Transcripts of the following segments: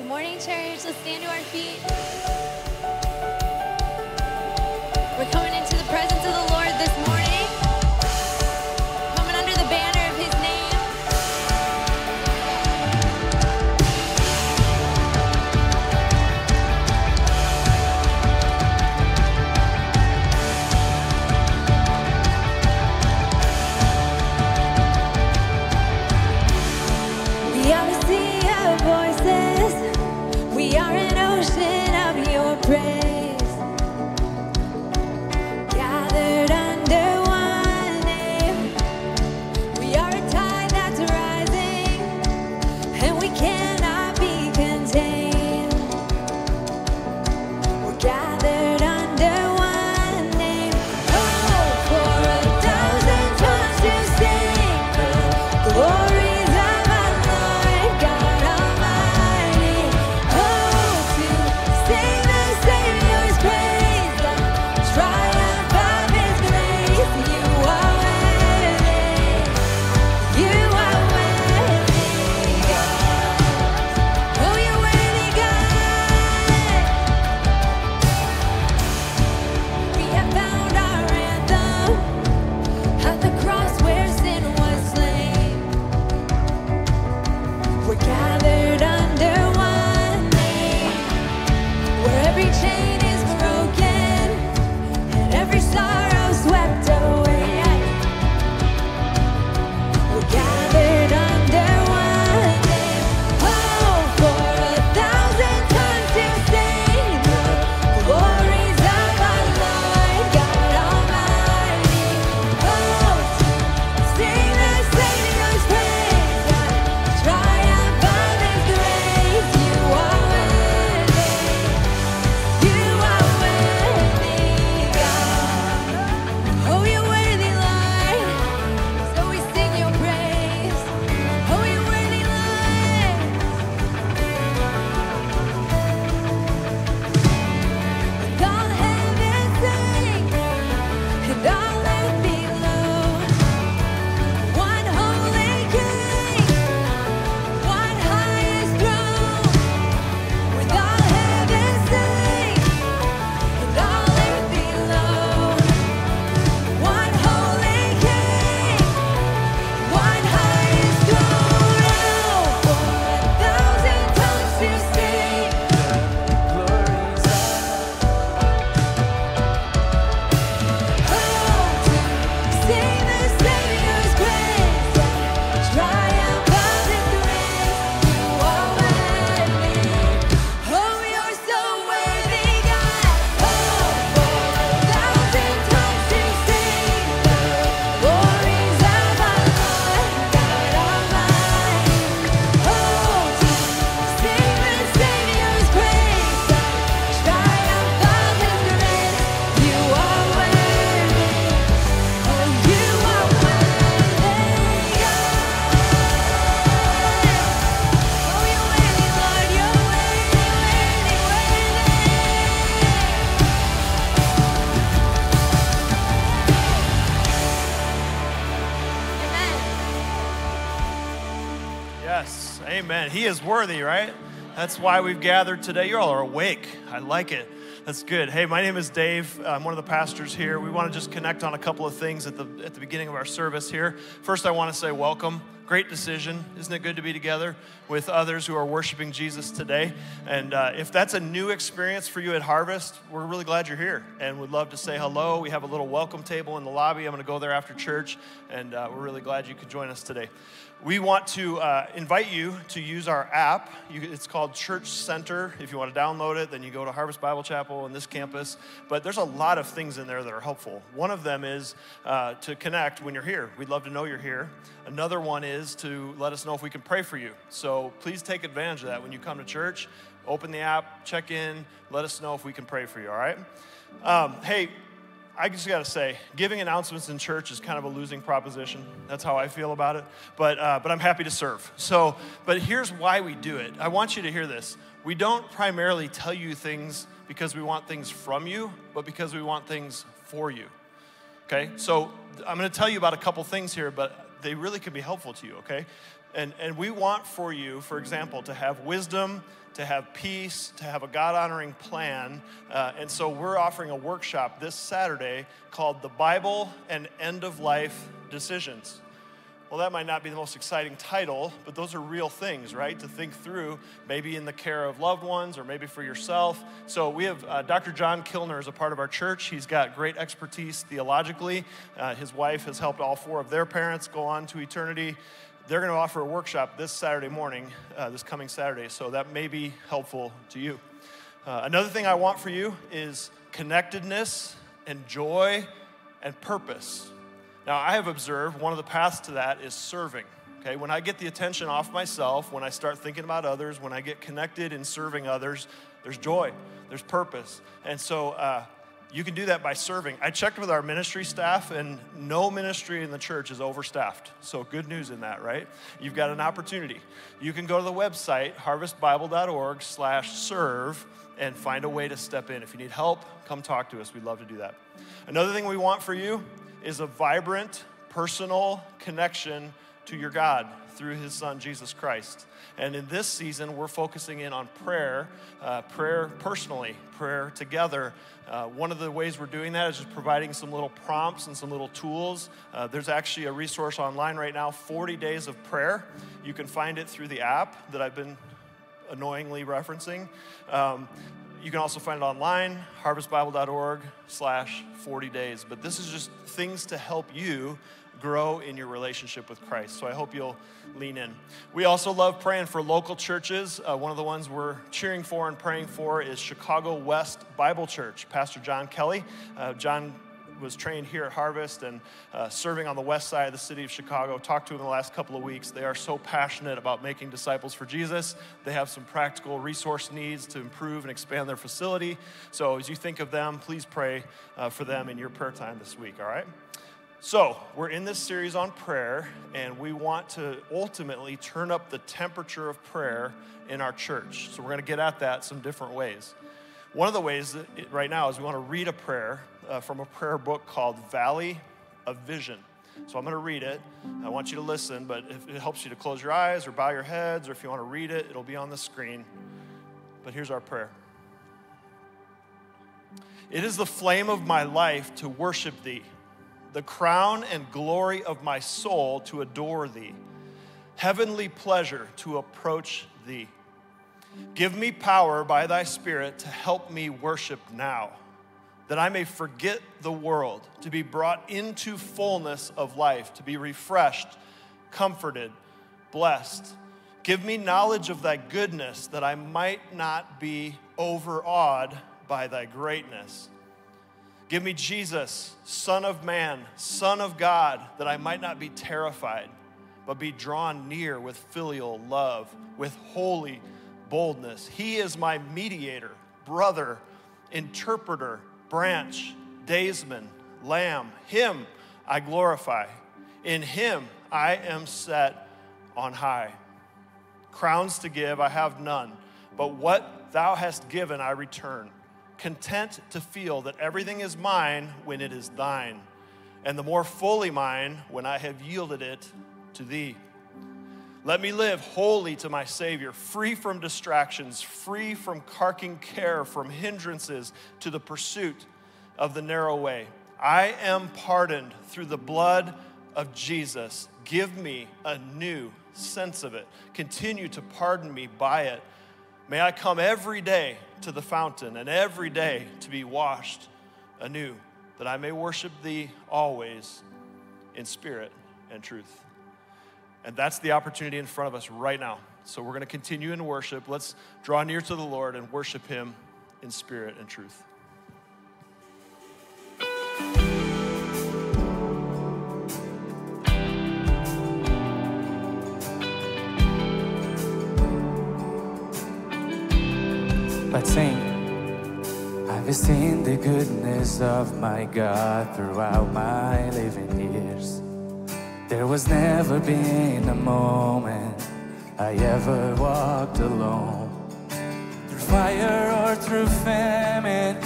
Good morning, church. Let's stand to our feet. Why we've gathered today. You all are awake. I like it. That's good. Hey, my name is Dave. I'm one of the pastors here. We want to just connect on a couple of things at the at the beginning of our service here. First, I want to say welcome. Great decision. Isn't it good to be together with others who are worshiping Jesus today? And uh, if that's a new experience for you at Harvest, we're really glad you're here and would love to say hello. We have a little welcome table in the lobby. I'm going to go there after church, and uh, we're really glad you could join us today. We want to uh, invite you to use our app. You, it's called Church Center. If you want to download it, then you go to Harvest Bible Chapel in this campus. But there's a lot of things in there that are helpful. One of them is uh, to connect when you're here. We'd love to know you're here. Another one is to let us know if we can pray for you. So please take advantage of that when you come to church. Open the app, check in, let us know if we can pray for you, all right? Um, hey, I just got to say, giving announcements in church is kind of a losing proposition. That's how I feel about it. But, uh, but I'm happy to serve. So, but here's why we do it. I want you to hear this. We don't primarily tell you things because we want things from you, but because we want things for you. Okay? So I'm going to tell you about a couple things here, but they really can be helpful to you, okay? And, and we want for you, for example, to have wisdom, to have peace, to have a God honoring plan. Uh, and so we're offering a workshop this Saturday called The Bible and End of Life Decisions. Well, that might not be the most exciting title, but those are real things, right? To think through, maybe in the care of loved ones or maybe for yourself. So, we have uh, Dr. John Kilner as a part of our church. He's got great expertise theologically. Uh, his wife has helped all four of their parents go on to eternity. They're going to offer a workshop this Saturday morning, uh, this coming Saturday, so that may be helpful to you. Uh, another thing I want for you is connectedness and joy and purpose. Now, I have observed one of the paths to that is serving. Okay, when I get the attention off myself, when I start thinking about others, when I get connected in serving others, there's joy, there's purpose. And so uh, you can do that by serving. I checked with our ministry staff, and no ministry in the church is overstaffed. So, good news in that, right? You've got an opportunity. You can go to the website, harvestbible.org slash serve, and find a way to step in. If you need help, come talk to us. We'd love to do that. Another thing we want for you is a vibrant, personal connection to your God through his son, Jesus Christ. And in this season, we're focusing in on prayer, uh, prayer personally, prayer together. Uh, one of the ways we're doing that is just providing some little prompts and some little tools. Uh, there's actually a resource online right now 40 Days of Prayer. You can find it through the app that I've been annoyingly referencing. Um, you can also find it online, harvestbible.org slash 40 days. But this is just things to help you grow in your relationship with Christ. So I hope you'll lean in. We also love praying for local churches. Uh, one of the ones we're cheering for and praying for is Chicago West Bible Church. Pastor John Kelly. Uh, John was trained here at Harvest and uh, serving on the west side of the city of Chicago. Talked to him in the last couple of weeks. They are so passionate about making disciples for Jesus. They have some practical resource needs to improve and expand their facility. So as you think of them, please pray uh, for them in your prayer time this week, all right? So, we're in this series on prayer, and we want to ultimately turn up the temperature of prayer in our church. So, we're going to get at that some different ways. One of the ways that it, right now is we want to read a prayer uh, from a prayer book called Valley of Vision. So I'm going to read it. I want you to listen, but if it helps you to close your eyes or bow your heads, or if you want to read it, it'll be on the screen. But here's our prayer It is the flame of my life to worship thee, the crown and glory of my soul to adore thee, heavenly pleasure to approach thee. Give me power by thy Spirit to help me worship now that I may forget the world, to be brought into fullness of life, to be refreshed, comforted, blessed. Give me knowledge of thy goodness, that I might not be overawed by thy greatness. Give me Jesus, Son of Man, Son of God, that I might not be terrified, but be drawn near with filial love, with holy boldness. He is my mediator, brother, interpreter branch, daysman, lamb. Him I glorify. In him I am set on high. Crowns to give I have none, but what thou hast given I return. Content to feel that everything is mine when it is thine, and the more fully mine when I have yielded it to thee. Let me live wholly to my Savior, free from distractions, free from carking care, from hindrances to the pursuit of the narrow way. I am pardoned through the blood of Jesus. Give me a new sense of it. Continue to pardon me by it. May I come every day to the fountain and every day to be washed anew, that I may worship thee always in spirit and truth. And that's the opportunity in front of us right now. So we're going to continue in worship. Let's draw near to the Lord and worship him in spirit and truth. sing. I've seen the goodness of my God throughout my living years. There was never been a moment I ever walked alone. Through fire or through famine,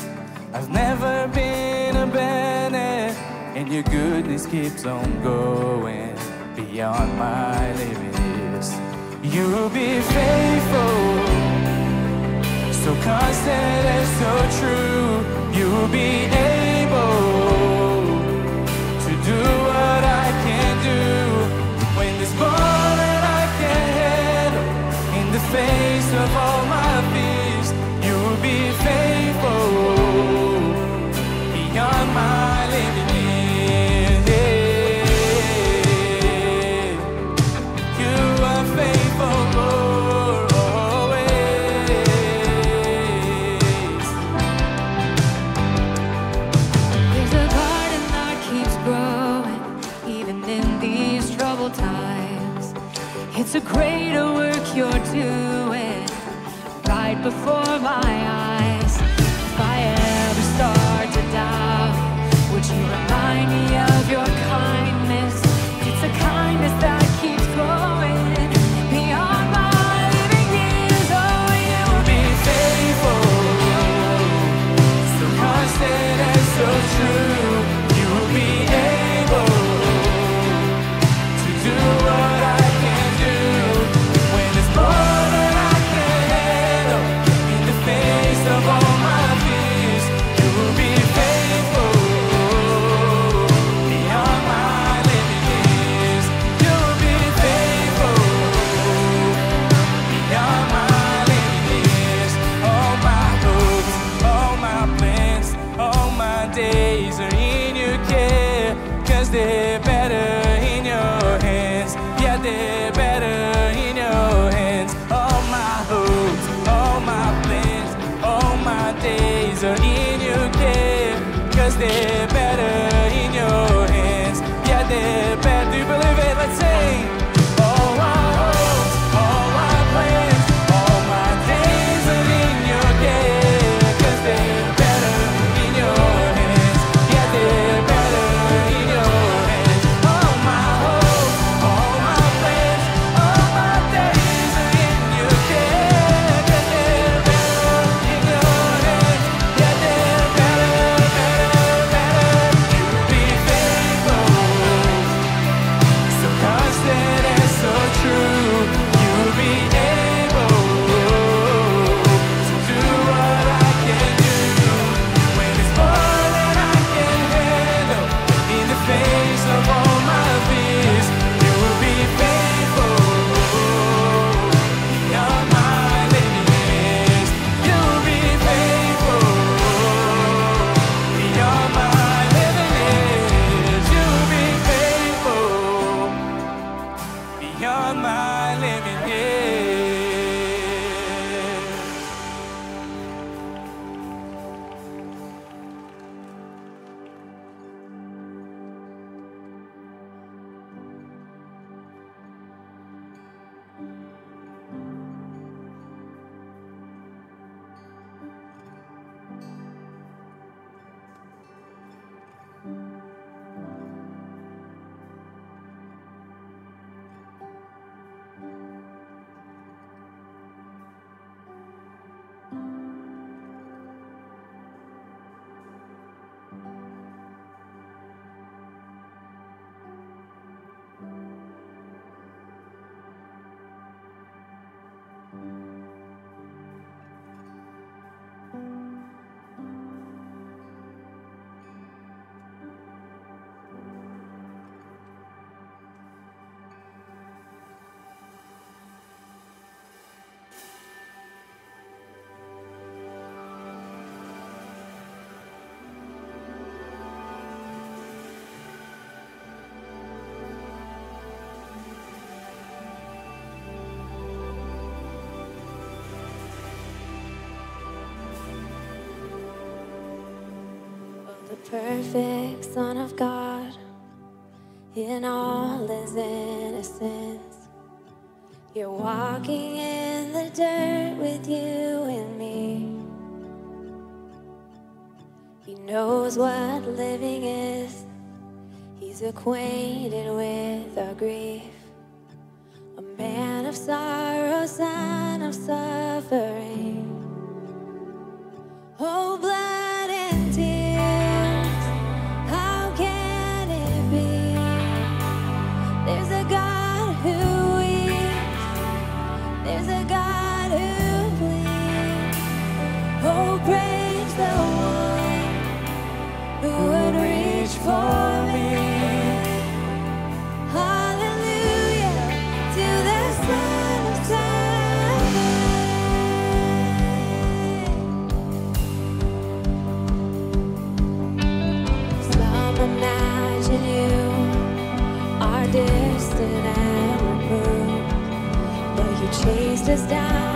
I've never been abandoned. And your goodness keeps on going beyond my living years. You'll be faithful so constant and so true. You'll be able to do what I can do when there's more that I can handle in the face of all my fears. You will be faithful beyond my. so greater work you're doing right before my eyes. perfect Son of God in all his innocence. You're walking in the dirt with you and me. He knows what living is, he's acquainted with our grief. A man of sorrow, son of suffering. Oh, bless just down.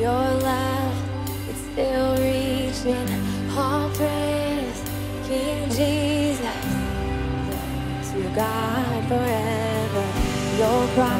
Your love is still reaching all praise, King Jesus, to God forever. Your cry.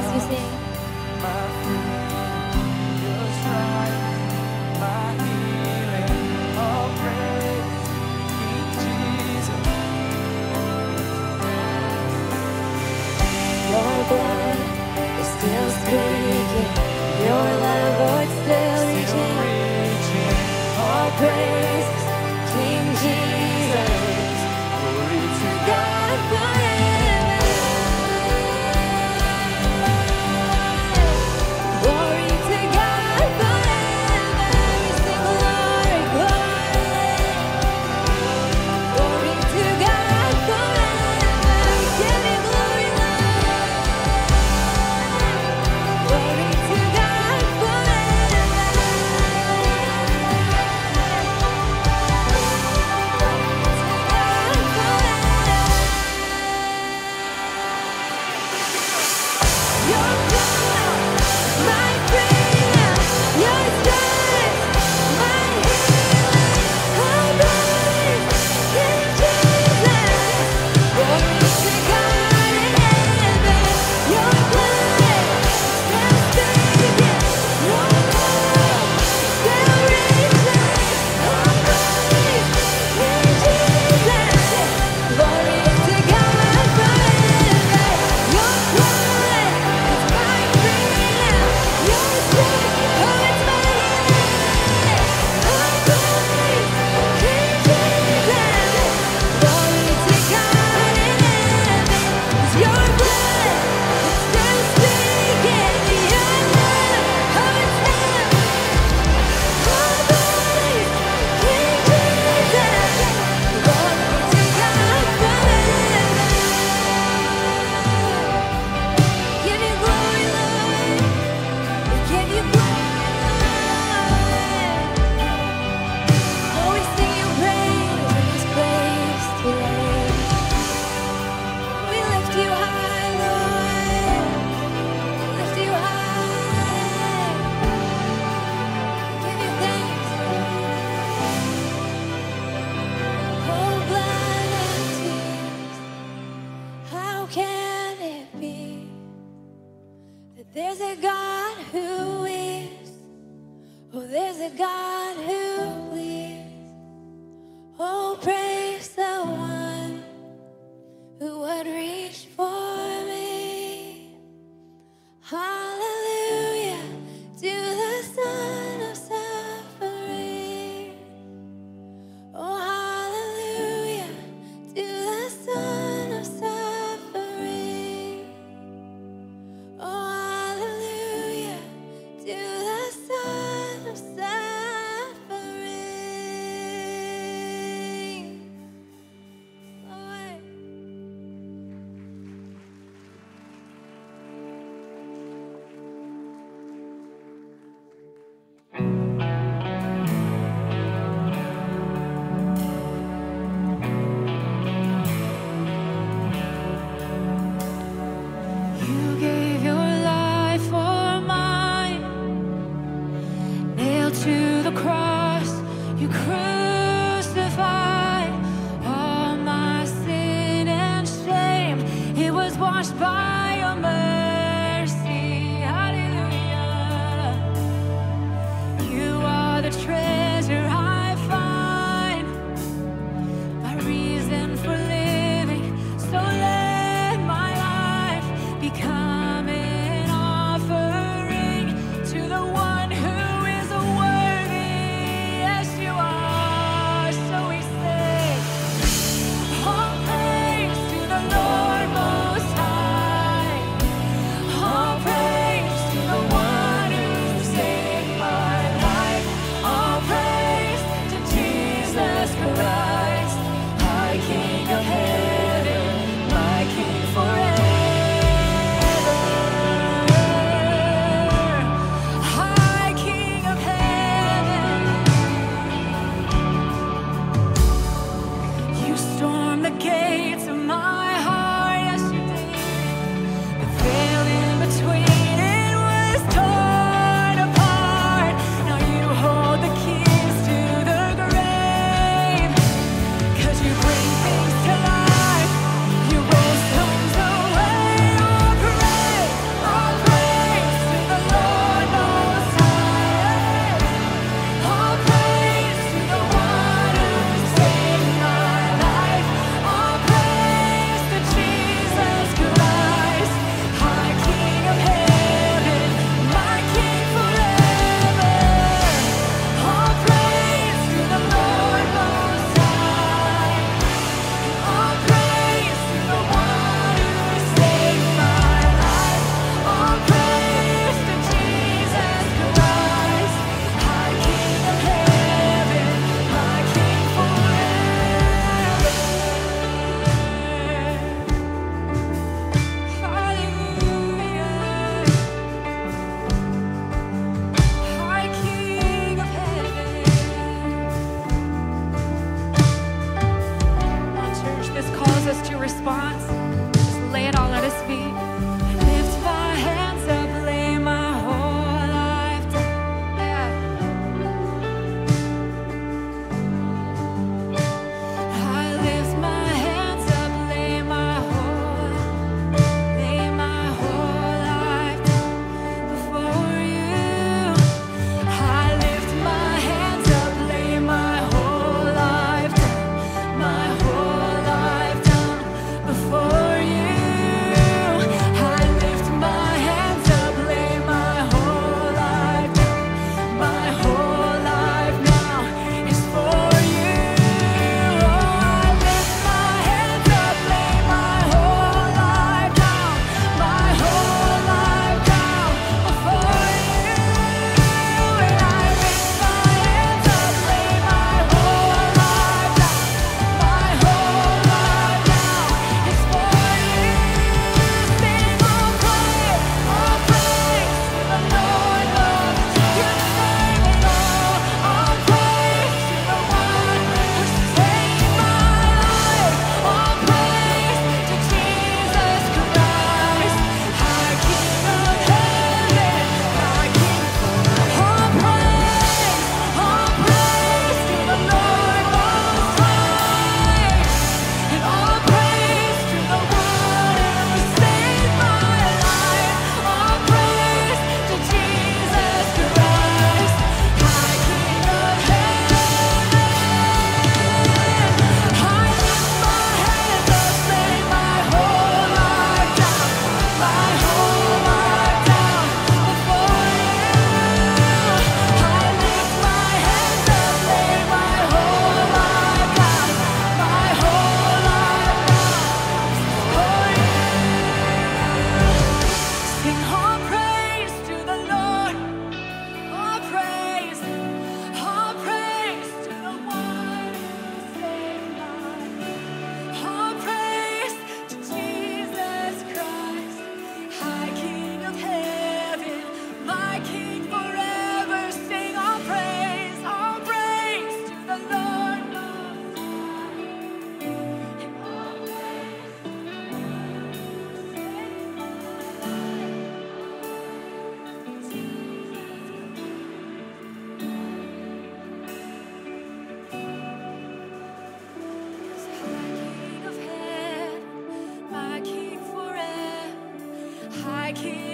like he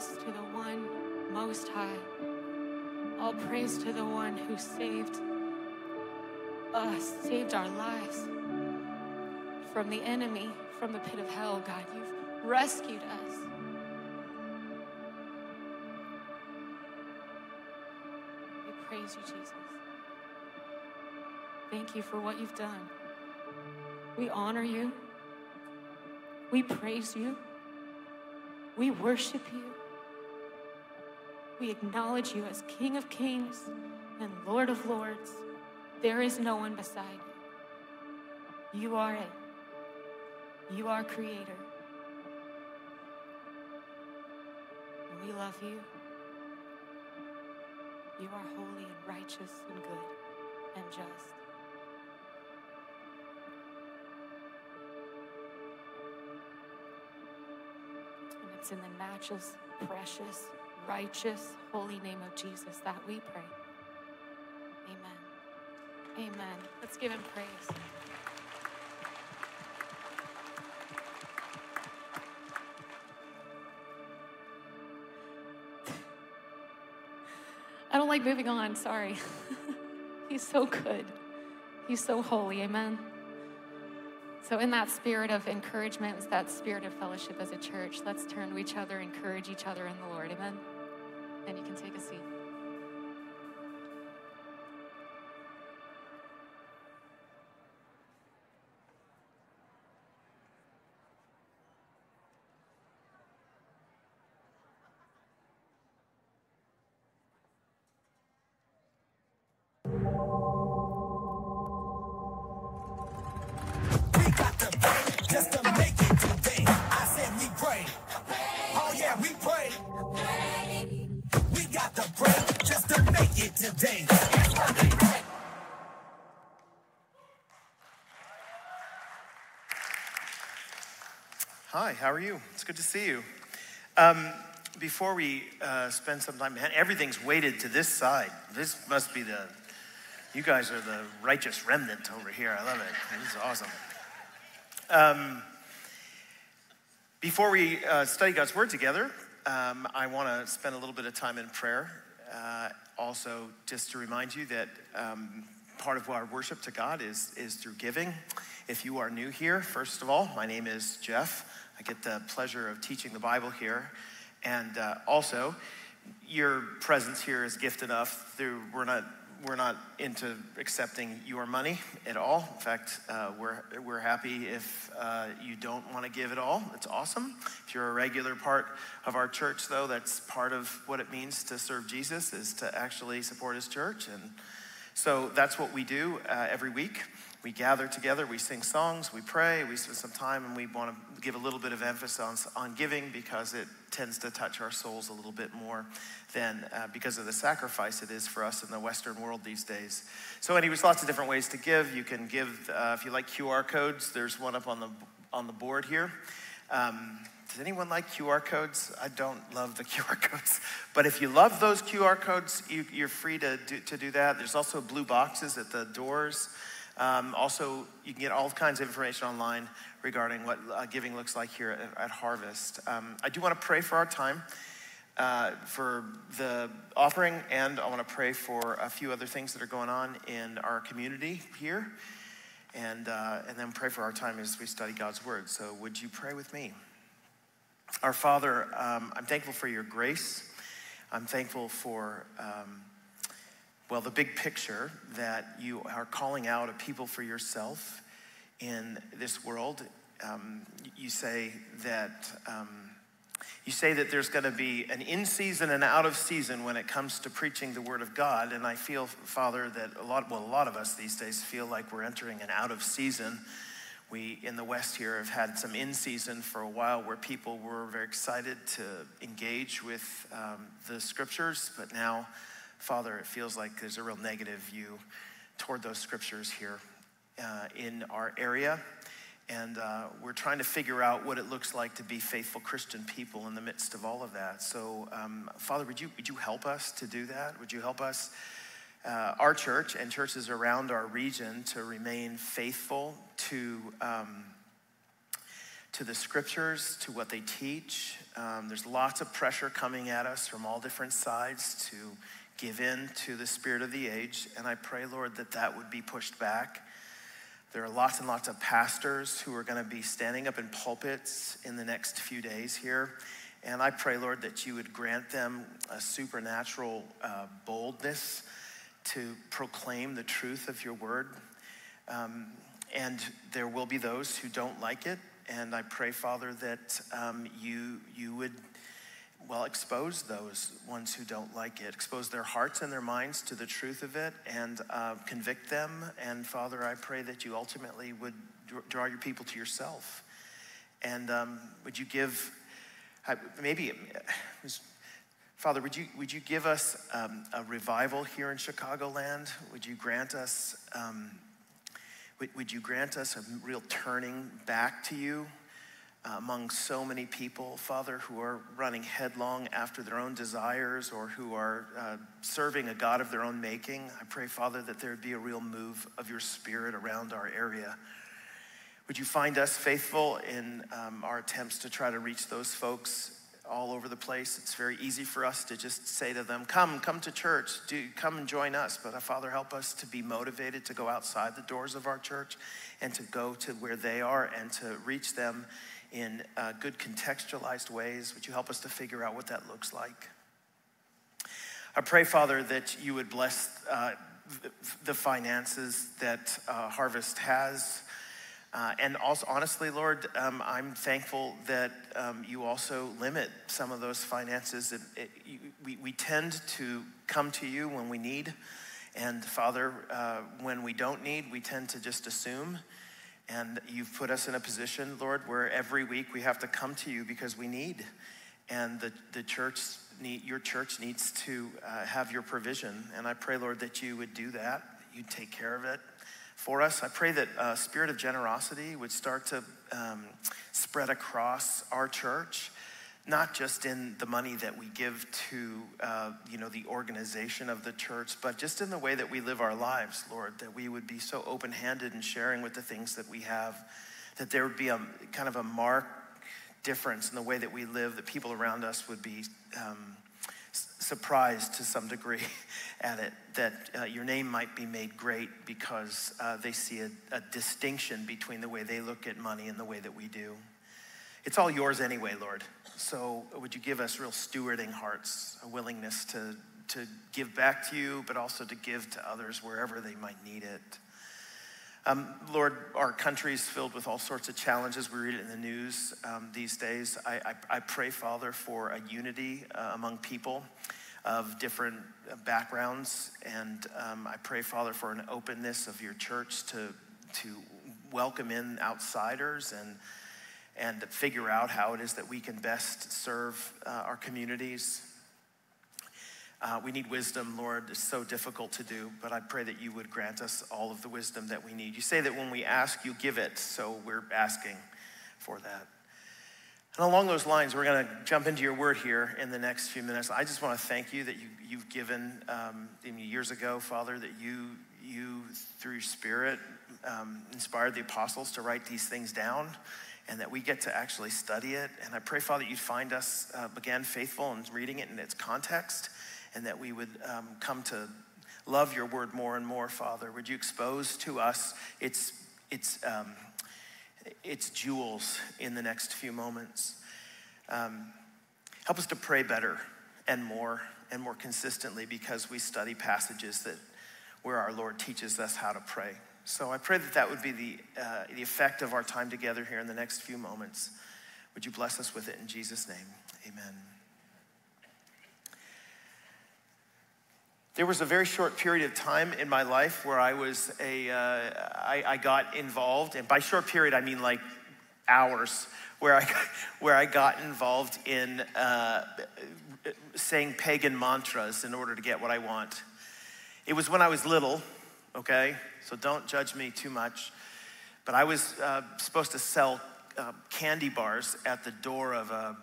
praise to the one most high. All praise to the one who saved us, saved our lives from the enemy, from the pit of hell, God. You've rescued us. We praise you, Jesus. Thank you for what you've done. We honor you. We praise you. We worship you. We acknowledge you as King of Kings and Lord of Lords. There is no one beside you. You are it. You are Creator. We love you. You are holy and righteous and good and just. And it's in the matchless, precious, righteous, holy name of Jesus that we pray. Amen. Amen. Let's give him praise. I don't like moving on, sorry. He's so good. He's so holy. Amen. So, in that spirit of encouragement, that spirit of fellowship as a church, let's turn to each other, encourage each other in the Lord. Amen. And you can take a seat. To make it today. Hi, how are you? It's good to see you. Um, before we uh, spend some time, everything's weighted to this side. This must be the, you guys are the righteous remnant over here. I love it. This is awesome. Um, before we uh, study God's Word together, um, I want to spend a little bit of time in prayer. Uh, also, just to remind you that um, part of our worship to God is, is through giving. If you are new here, first of all, my name is Jeff. I get the pleasure of teaching the Bible here. And uh, also, your presence here is gift enough. Through, we're not we're not into accepting your money at all. In fact, uh, we're, we're happy if uh, you don't want to give at all. It's awesome. If you're a regular part of our church, though, that's part of what it means to serve Jesus is to actually support his church. And so that's what we do uh, every week. We gather together, we sing songs, we pray, we spend some time, and we want to give a little bit of emphasis on, giving because it tends to touch our souls a little bit more than uh, because of the sacrifice it is for us in the Western world these days. So, anyways, lots of different ways to give. You can give uh, if you like QR codes. There's one up on the on the board here. Um, does anyone like QR codes? I don't love the QR codes, but if you love those QR codes, you, you're free to do, to do that. There's also blue boxes at the doors. Um, also, you can get all kinds of information online regarding what uh, giving looks like here at, at Harvest. Um, I do want to pray for our time, uh, for the offering, and I want to pray for a few other things that are going on in our community here, and, uh, and then pray for our time as we study God's Word. So, would you pray with me? Our Father, um, I'm thankful for your grace. I'm thankful for. Um, well, the big picture that you are calling out a people for yourself in this world. Um, you say that um, You say that there's going to be an in season and out of season when it comes to preaching the Word of God. And I feel, Father, that a lot, well, a lot of us these days feel like we're entering an out of season. We in the West here have had some in season for a while where people were very excited to engage with um, the scriptures, but now, Father, it feels like there's a real negative view toward those scriptures here uh, in our area. And uh, we're trying to figure out what it looks like to be faithful Christian people in the midst of all of that. So, um, Father, would you, would you help us to do that? Would you help us, uh, our church and churches around our region, to remain faithful to, um, to the scriptures, to what they teach? Um, there's lots of pressure coming at us from all different sides to give in to the spirit of the age. And I pray, Lord, that that would be pushed back there are lots and lots of pastors who are going to be standing up in pulpits in the next few days here. And I pray, Lord, that you would grant them a supernatural uh, boldness to proclaim the truth of your word. Um, and there will be those who don't like it. And I pray, Father, that um, you, you would well, expose those ones who don't like it, expose their hearts and their minds to the truth of it, and uh, convict them. And Father, I pray that you ultimately would draw your people to yourself. And um, would you give, maybe, Father, would you, would you give us um, a revival here in Chicagoland? Would you grant us, um, would, would you grant us a real turning back to you? Uh, among so many people, Father, who are running headlong after their own desires or who are uh, serving a God of their own making. I pray, Father, that there would be a real move of your spirit around our area. Would you find us faithful in um, our attempts to try to reach those folks all over the place? It's very easy for us to just say to them, Come, come to church, do, come and join us. But uh, Father, help us to be motivated to go outside the doors of our church and to go to where they are and to reach them in uh, good contextualized ways. Would you help us to figure out what that looks like? I pray, Father, that you would bless uh, the finances that uh, Harvest has. Uh, and also, honestly, Lord, um, I'm thankful that um, you also limit some of those finances. It, it, you, we, we tend to come to you when we need. And Father, uh, when we don't need, we tend to just assume. And you've put us in a position, Lord, where every week we have to come to you because we need. And the, the church, need, your church needs to uh, have your provision. And I pray, Lord, that you would do that. You'd take care of it for us. I pray that a uh, spirit of generosity would start to um, spread across our church not just in the money that we give to uh, you know the organization of the church but just in the way that we live our lives lord that we would be so open-handed in sharing with the things that we have that there would be a kind of a mark difference in the way that we live that people around us would be um, surprised to some degree at it that uh, your name might be made great because uh, they see a, a distinction between the way they look at money and the way that we do it's all yours anyway, Lord. So would you give us real stewarding hearts, a willingness to, to give back to you, but also to give to others wherever they might need it. Um, Lord, our country is filled with all sorts of challenges. We read it in the news um, these days. I, I, I, pray, Father, for a unity uh, among people of different backgrounds. And um, I pray, Father, for an openness of your church to, to welcome in outsiders and and figure out how it is that we can best serve uh, our communities. Uh, we need wisdom, Lord. It's so difficult to do, but I pray that you would grant us all of the wisdom that we need. You say that when we ask, you give it, so we're asking for that. And along those lines, we're going to jump into your word here in the next few minutes. I just want to thank you that you, you've given um, years ago, Father, that you, you through your Spirit, um, inspired the apostles to write these things down and that we get to actually study it. And I pray, Father, that you'd find us, uh, again, faithful in reading it in its context, and that we would um, come to love your word more and more, Father. Would you expose to us its, its, um, its jewels in the next few moments? Um, help us to pray better and more and more consistently because we study passages that where our Lord teaches us how to pray. So I pray that that would be the, uh, the effect of our time together here in the next few moments. Would you bless us with it in Jesus' name? Amen. There was a very short period of time in my life where I was a, uh, I, I got involved, and by short period I mean like hours, where I, where I got involved in uh, saying pagan mantras in order to get what I want. It was when I was little, okay? So don't judge me too much. But I was uh, supposed to sell uh, candy bars at the door of a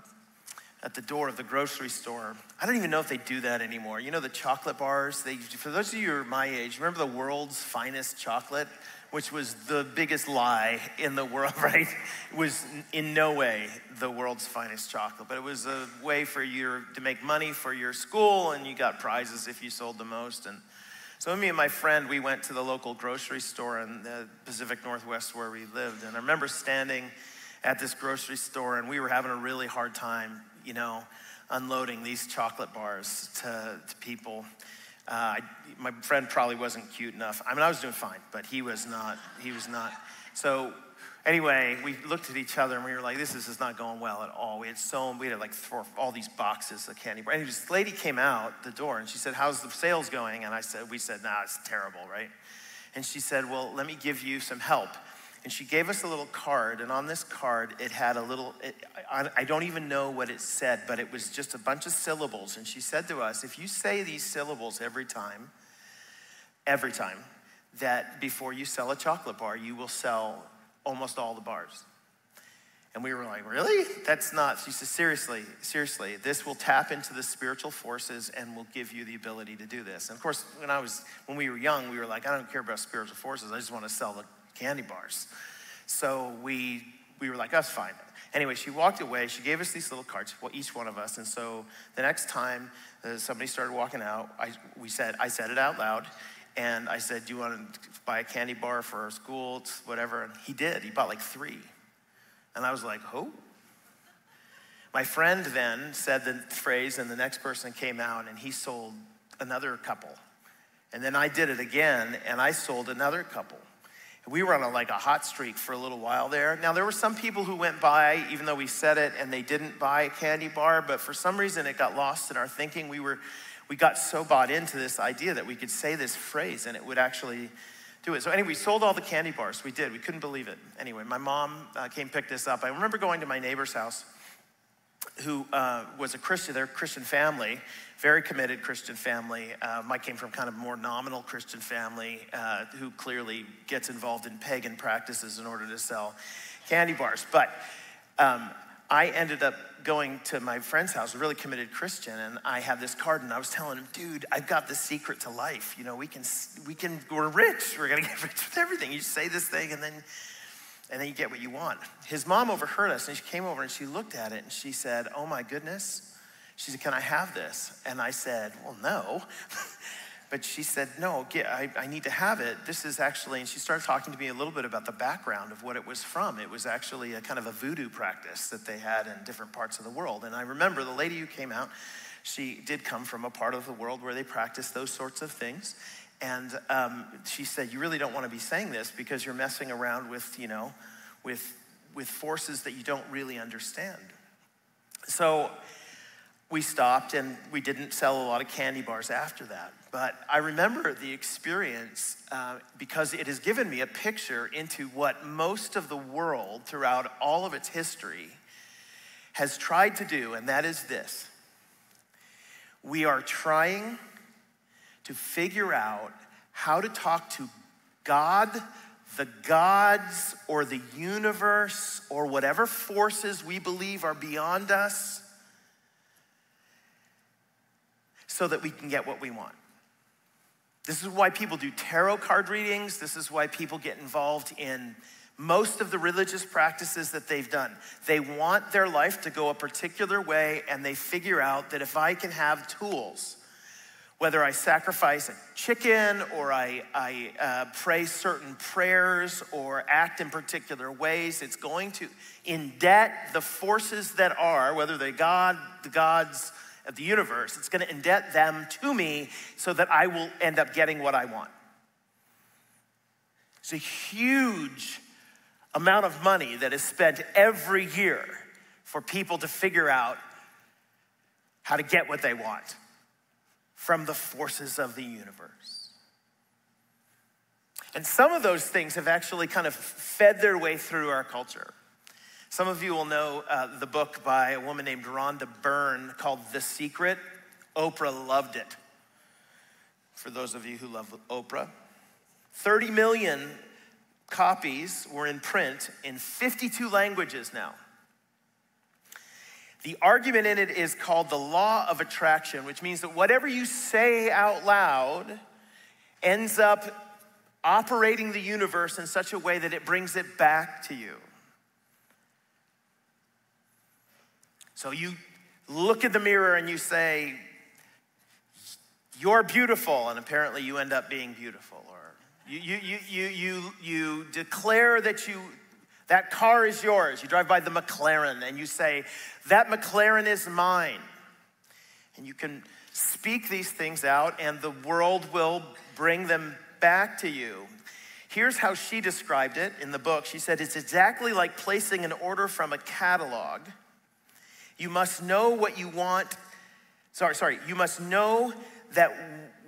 at the door of the grocery store. I don't even know if they do that anymore. You know the chocolate bars. They, for those of you who are my age, remember the world's finest chocolate, which was the biggest lie in the world. Right? It was in no way the world's finest chocolate, but it was a way for you to make money for your school, and you got prizes if you sold the most. And so me and my friend, we went to the local grocery store in the Pacific Northwest where we lived, and I remember standing at this grocery store, and we were having a really hard time you know, unloading these chocolate bars to, to people. Uh, I, my friend probably wasn't cute enough. I mean, I was doing fine, but he was not. He was not. So anyway, we looked at each other and we were like, this is, is not going well at all. We had so, we had like four, all these boxes of candy. And this lady came out the door and she said, how's the sales going? And I said, we said, nah, it's terrible, right? And she said, well, let me give you some help. And she gave us a little card, and on this card, it had a little, it, I, I don't even know what it said, but it was just a bunch of syllables. And she said to us, if you say these syllables every time, every time, that before you sell a chocolate bar, you will sell almost all the bars. And we were like, really? That's not, she said, seriously, seriously, this will tap into the spiritual forces and will give you the ability to do this. And of course, when I was, when we were young, we were like, I don't care about spiritual forces. I just want to sell the candy bars. So we, we were like, that's fine. Anyway, she walked away. She gave us these little cards, well, each one of us. And so the next time uh, somebody started walking out, I, we said, I said it out loud. And I said, Do you want to buy a candy bar for our school? Whatever. And he did. He bought like three. And I was like, Oh. My friend then said the phrase, and the next person came out and he sold another couple. And then I did it again and I sold another couple. We were on a, like a hot streak for a little while there. Now, there were some people who went by, even though we said it, and they didn't buy a candy bar, but for some reason it got lost in our thinking. We, were, we got so bought into this idea that we could say this phrase and it would actually do it. So, anyway, we sold all the candy bars. We did. We couldn't believe it. Anyway, my mom uh, came pick this up. I remember going to my neighbor's house who uh, was a Christian, they're a Christian family, very committed Christian family. Uh, Mike came from kind of more nominal Christian family uh, who clearly gets involved in pagan practices in order to sell candy bars. But um, I ended up going to my friend's house, a really committed Christian, and I had this card, and I was telling him, "Dude, I've got the secret to life. You know, we can, we can, we're rich. We're gonna get rich with everything. You say this thing, and then." and then you get what you want. His mom overheard us and she came over and she looked at it and she said, Oh my goodness. She said, Can I have this? And I said, Well, no. but she said, No, get, I, I need to have it. This is actually, and she started talking to me a little bit about the background of what it was from. It was actually a kind of a voodoo practice that they had in different parts of the world. And I remember the lady who came out, she did come from a part of the world where they practiced those sorts of things. And um, she said, You really don't want to be saying this because you're messing around with, you know, with, with forces that you don't really understand. So we stopped and we didn't sell a lot of candy bars after that. But I remember the experience uh, because it has given me a picture into what most of the world throughout all of its history has tried to do, and that is this we are trying to figure out how to talk to God, the gods, or the universe, or whatever forces we believe are beyond us, so that we can get what we want. This is why people do tarot card readings. This is why people get involved in most of the religious practices that they've done. They want their life to go a particular way, and they figure out that if I can have tools whether I sacrifice a chicken or I, I uh, pray certain prayers or act in particular ways, it's going to indebt the forces that are, whether they're God, the gods of the universe, it's going to indebt them to me so that I will end up getting what I want. It's a huge amount of money that is spent every year for people to figure out how to get what they want from the forces of the universe. And some of those things have actually kind of fed their way through our culture. Some of you will know uh, the book by a woman named Rhonda Byrne called The Secret. Oprah loved it. For those of you who love Oprah, 30 million copies were in print in 52 languages now. The argument in it is called the law of attraction, which means that whatever you say out loud ends up operating the universe in such a way that it brings it back to you. So you look in the mirror and you say, You're beautiful, and apparently you end up being beautiful. Or you, you, you, you, you, you declare that you that car is yours. You drive by the McLaren and you say, That McLaren is mine. And you can speak these things out, and the world will bring them back to you. Here's how she described it in the book. She said, It's exactly like placing an order from a catalog you must know what you want. Sorry, sorry. You must know that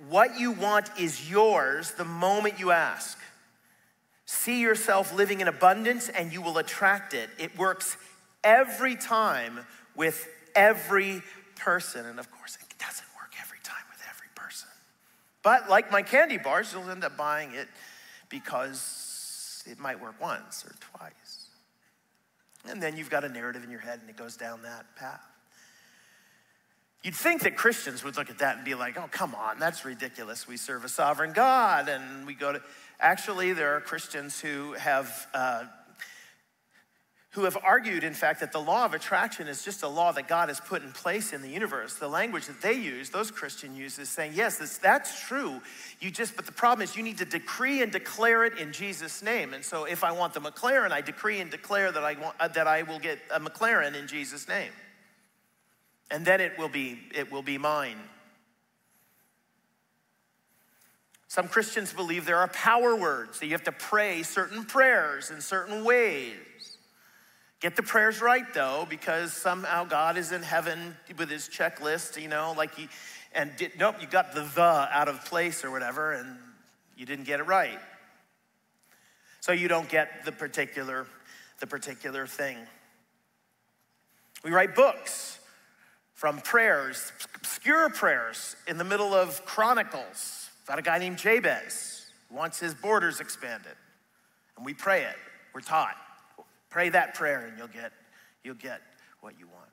what you want is yours the moment you ask. See yourself living in abundance and you will attract it. It works every time with every person. And of course, it doesn't work every time with every person. But like my candy bars, you'll end up buying it because it might work once or twice. And then you've got a narrative in your head and it goes down that path. You'd think that Christians would look at that and be like, oh, come on, that's ridiculous. We serve a sovereign God and we go to. Actually, there are Christians who have uh, who have argued, in fact, that the law of attraction is just a law that God has put in place in the universe. The language that they use, those Christian use, is saying, yes, that's, that's true. You just, but the problem is you need to decree and declare it in Jesus' name. And so if I want the McLaren, I decree and declare that I, want, uh, that I will get a McLaren in Jesus' name. And then it will be, it will be mine. Some Christians believe there are power words, that you have to pray certain prayers in certain ways. Get the prayers right though, because somehow God is in heaven with his checklist, you know, like he, and did, nope, you got the the out of place or whatever, and you didn't get it right. So you don't get the particular, the particular thing. We write books from prayers, obscure prayers in the middle of Chronicles. Got a guy named Jabez wants his borders expanded, and we pray it. We're taught. Pray that prayer and you'll get, you'll get what you want.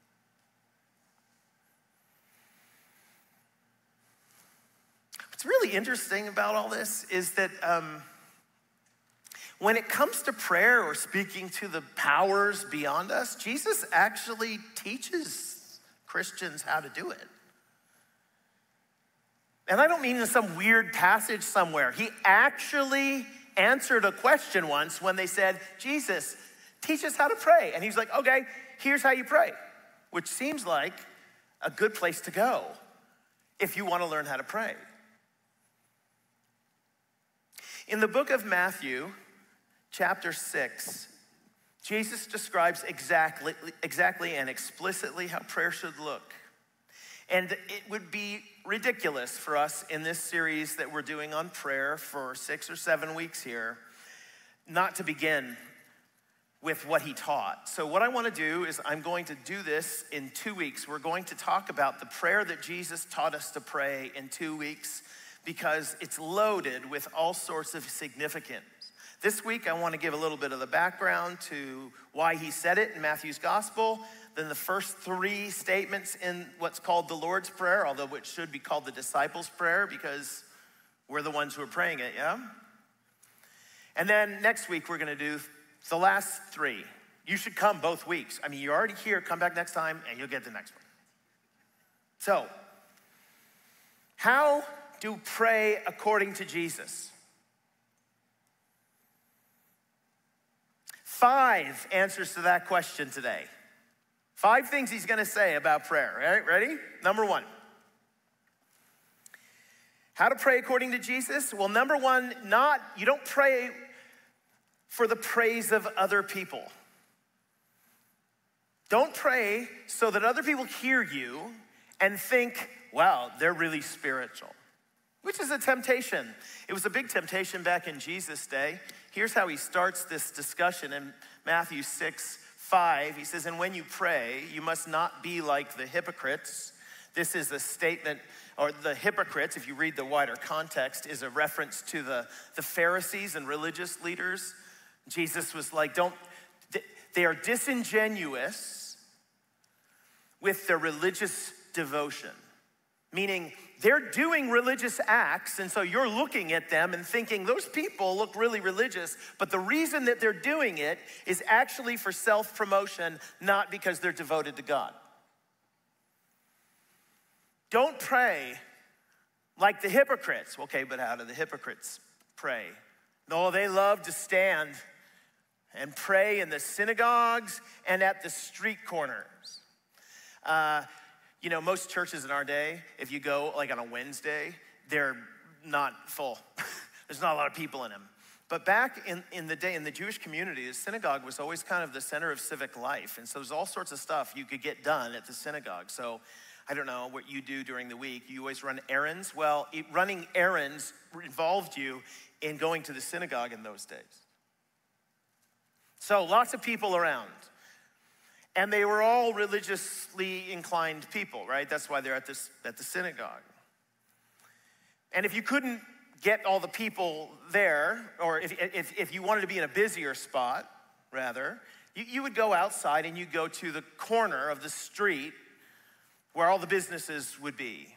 What's really interesting about all this is that um, when it comes to prayer or speaking to the powers beyond us, Jesus actually teaches Christians how to do it. And I don't mean in some weird passage somewhere. He actually answered a question once when they said, Jesus, teach us how to pray. And he's like, okay, here's how you pray, which seems like a good place to go if you want to learn how to pray. In the book of Matthew, chapter 6, Jesus describes exactly, exactly and explicitly how prayer should look. And it would be ridiculous for us in this series that we're doing on prayer for six or seven weeks here not to begin with what he taught. So, what I want to do is, I'm going to do this in two weeks. We're going to talk about the prayer that Jesus taught us to pray in two weeks because it's loaded with all sorts of significance. This week, I want to give a little bit of the background to why he said it in Matthew's gospel. Then, the first three statements in what's called the Lord's Prayer, although it should be called the disciples' prayer because we're the ones who are praying it, yeah? And then next week, we're going to do the last three. You should come both weeks. I mean, you're already here, come back next time, and you'll get the next one. So, how do pray according to Jesus? Five answers to that question today. Five things he's gonna say about prayer. Right? Ready? Number one. How to pray according to Jesus? Well, number one, not, you don't pray for the praise of other people. Don't pray so that other people hear you and think, wow, they're really spiritual, which is a temptation. It was a big temptation back in Jesus' day. Here's how he starts this discussion in Matthew 6 5. He says, And when you pray, you must not be like the hypocrites. This is a statement, or the hypocrites, if you read the wider context, is a reference to the, the Pharisees and religious leaders. Jesus was like, Don't, they are disingenuous with their religious devotion, meaning they're doing religious acts, and so you're looking at them and thinking, those people look really religious, but the reason that they're doing it is actually for self promotion, not because they're devoted to God. Don't pray like the hypocrites. Okay, but how do the hypocrites pray? No, they love to stand and pray in the synagogues and at the street corners. Uh, you know, most churches in our day, if you go like on a Wednesday, they're not full. There's not a lot of people in them. But back in, in the day, in the Jewish community, the synagogue was always kind of the center of civic life. And so there's all sorts of stuff you could get done at the synagogue. So I don't know what you do during the week. You always run errands. Well, running errands involved you in going to the synagogue in those days. So lots of people around. And they were all religiously inclined people, right? That's why they're at, this, at the synagogue. And if you couldn't get all the people there, or if, if, if you wanted to be in a busier spot, rather, you, you would go outside and you'd go to the corner of the street where all the businesses would be.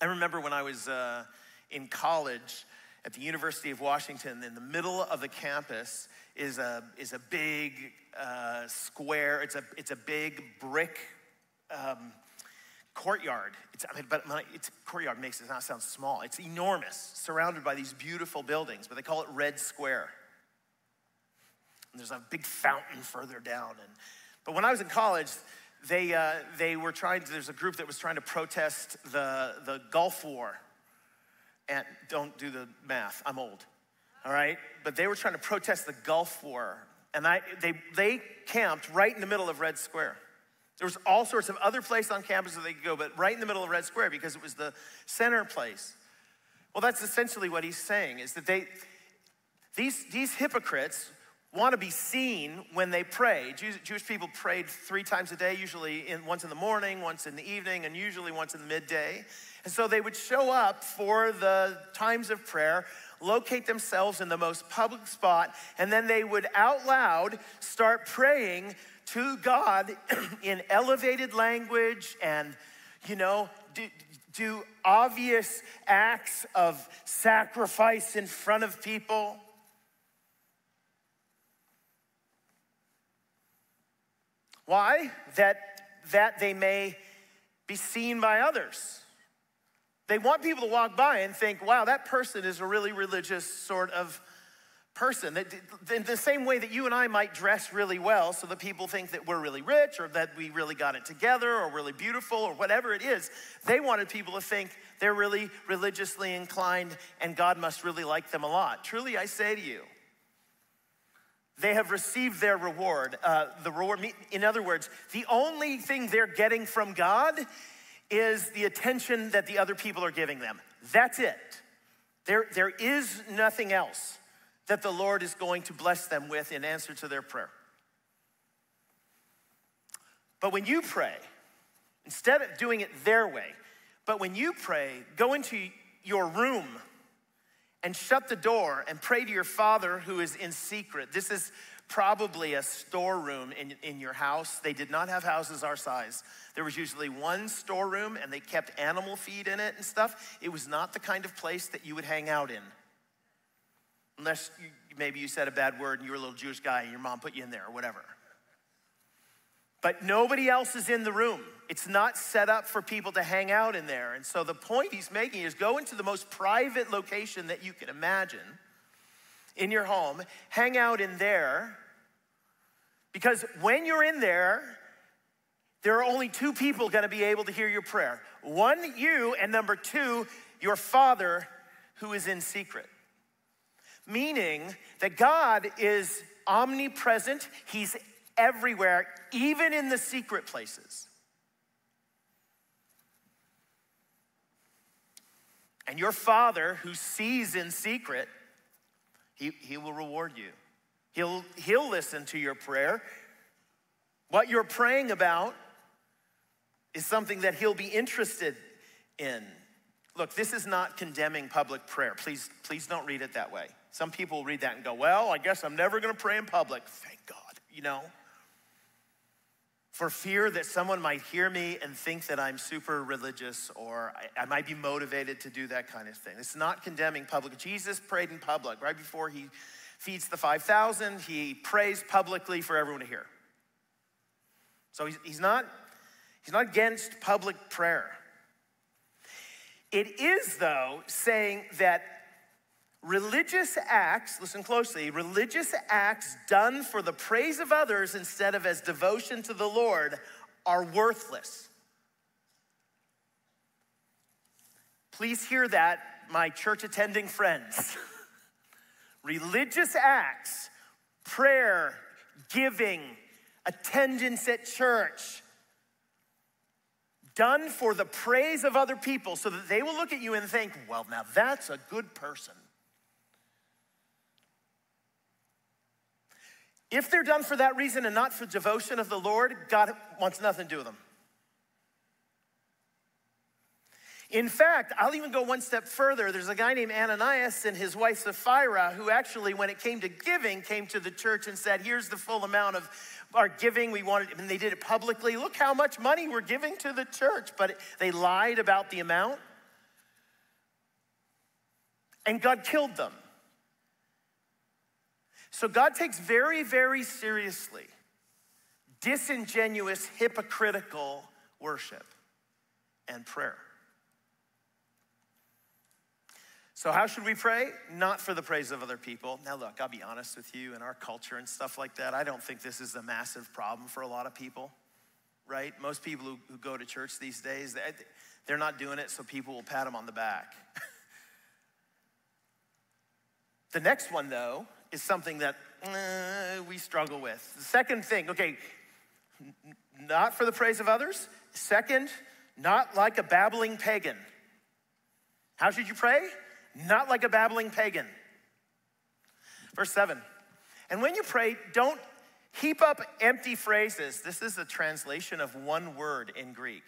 I remember when I was uh, in college at the University of Washington, in the middle of the campus is a, is a big uh, square. It's a, it's a big brick um, courtyard. It's, I mean, but it's courtyard makes it not sound small. It's enormous, surrounded by these beautiful buildings, but they call it Red Square. And there's a big fountain further down. And, but when I was in college, they, uh, they were trying to, there's a group that was trying to protest the, the Gulf War. And don't do the math, I'm old, all right? But they were trying to protest the Gulf War and I, they, they camped right in the middle of Red Square. There was all sorts of other places on campus that they could go, but right in the middle of Red Square because it was the center place. Well, that's essentially what he's saying is that they, these, these hypocrites want to be seen when they pray. Jewish people prayed three times a day, usually in, once in the morning, once in the evening, and usually once in the midday. And so they would show up for the times of prayer locate themselves in the most public spot, and then they would out loud start praying to God in elevated language and, you know, do, do obvious acts of sacrifice in front of people. Why? That, that they may be seen by others. They want people to walk by and think, wow, that person is a really religious sort of person. That in the same way that you and I might dress really well so that people think that we're really rich or that we really got it together or really beautiful or whatever it is, they wanted people to think they're really religiously inclined and God must really like them a lot. Truly, I say to you, they have received their reward. Uh, the reward, in other words, the only thing they're getting from God is the attention that the other people are giving them. That's it. There, there is nothing else that the Lord is going to bless them with in answer to their prayer. But when you pray, instead of doing it their way, but when you pray, go into your room and shut the door and pray to your Father who is in secret. This is probably a storeroom in, in your house. They did not have houses our size. There was usually one storeroom and they kept animal feed in it and stuff. It was not the kind of place that you would hang out in. Unless you, maybe you said a bad word and you were a little Jewish guy and your mom put you in there or whatever. But nobody else is in the room. It's not set up for people to hang out in there. And so the point he's making is go into the most private location that you can imagine in your home, hang out in there. Because when you're in there, there are only two people going to be able to hear your prayer one, you, and number two, your father who is in secret. Meaning that God is omnipresent, He's everywhere, even in the secret places. And your Father who sees in secret, he, he will reward you. He'll, he'll listen to your prayer. What you're praying about is something that he'll be interested in. Look, this is not condemning public prayer. Please, please don't read it that way. Some people read that and go, well, I guess I'm never going to pray in public. Thank God, you know? For fear that someone might hear me and think that I'm super religious or I, I might be motivated to do that kind of thing. It's not condemning public. Jesus prayed in public. Right before he feeds the 5,000, he prays publicly for everyone to hear. So he's, he's, not, he's not against public prayer. It is, though, saying that religious acts, listen closely, religious acts done for the praise of others instead of as devotion to the Lord are worthless. Please hear that, my church attending friends. religious acts, prayer, giving, attendance at church, done for the praise of other people so that they will look at you and think, well, now that's a good person. If they're done for that reason and not for devotion of the Lord, God wants nothing to do with them. In fact, I'll even go one step further. There's a guy named Ananias and his wife Sapphira who actually, when it came to giving, came to the church and said, Here's the full amount of our giving. We wanted, and they did it publicly. Look how much money we're giving to the church. But they lied about the amount. And God killed them. So God takes very, very seriously disingenuous, hypocritical worship and prayer. So, how should we pray? Not for the praise of other people. Now, look, I'll be honest with you, in our culture and stuff like that, I don't think this is a massive problem for a lot of people, right? Most people who, who go to church these days, they're not doing it so people will pat them on the back. the next one, though, is something that uh, we struggle with. The second thing, okay, not for the praise of others. Second, not like a babbling pagan. How should you pray? not like a babbling pagan. Verse 7 And when you pray, don't heap up empty phrases. This is a translation of one word in Greek.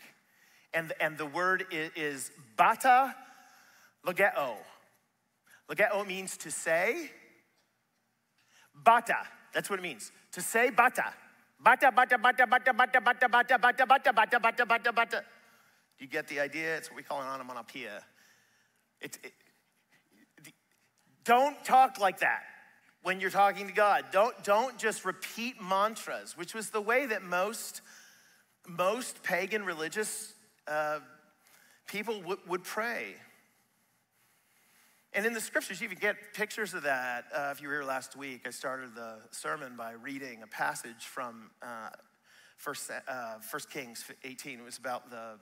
And, and the word is, is bata logeo. Logeo means to say. Bata, that's what it means. To say bata. Bata, bata, bata, bata, bata, bata, bata, bata, bata, bata, bata, bata, bata. Do you get the idea? It's what we call an onomatopoeia. It's, it, don't talk like that when you're talking to God. Don't, don't just repeat mantras, which was the way that most, most pagan religious uh, people w- would pray. And in the scriptures, you can get pictures of that. Uh, if you were here last week, I started the sermon by reading a passage from uh, First, uh, Kings 18. It was about the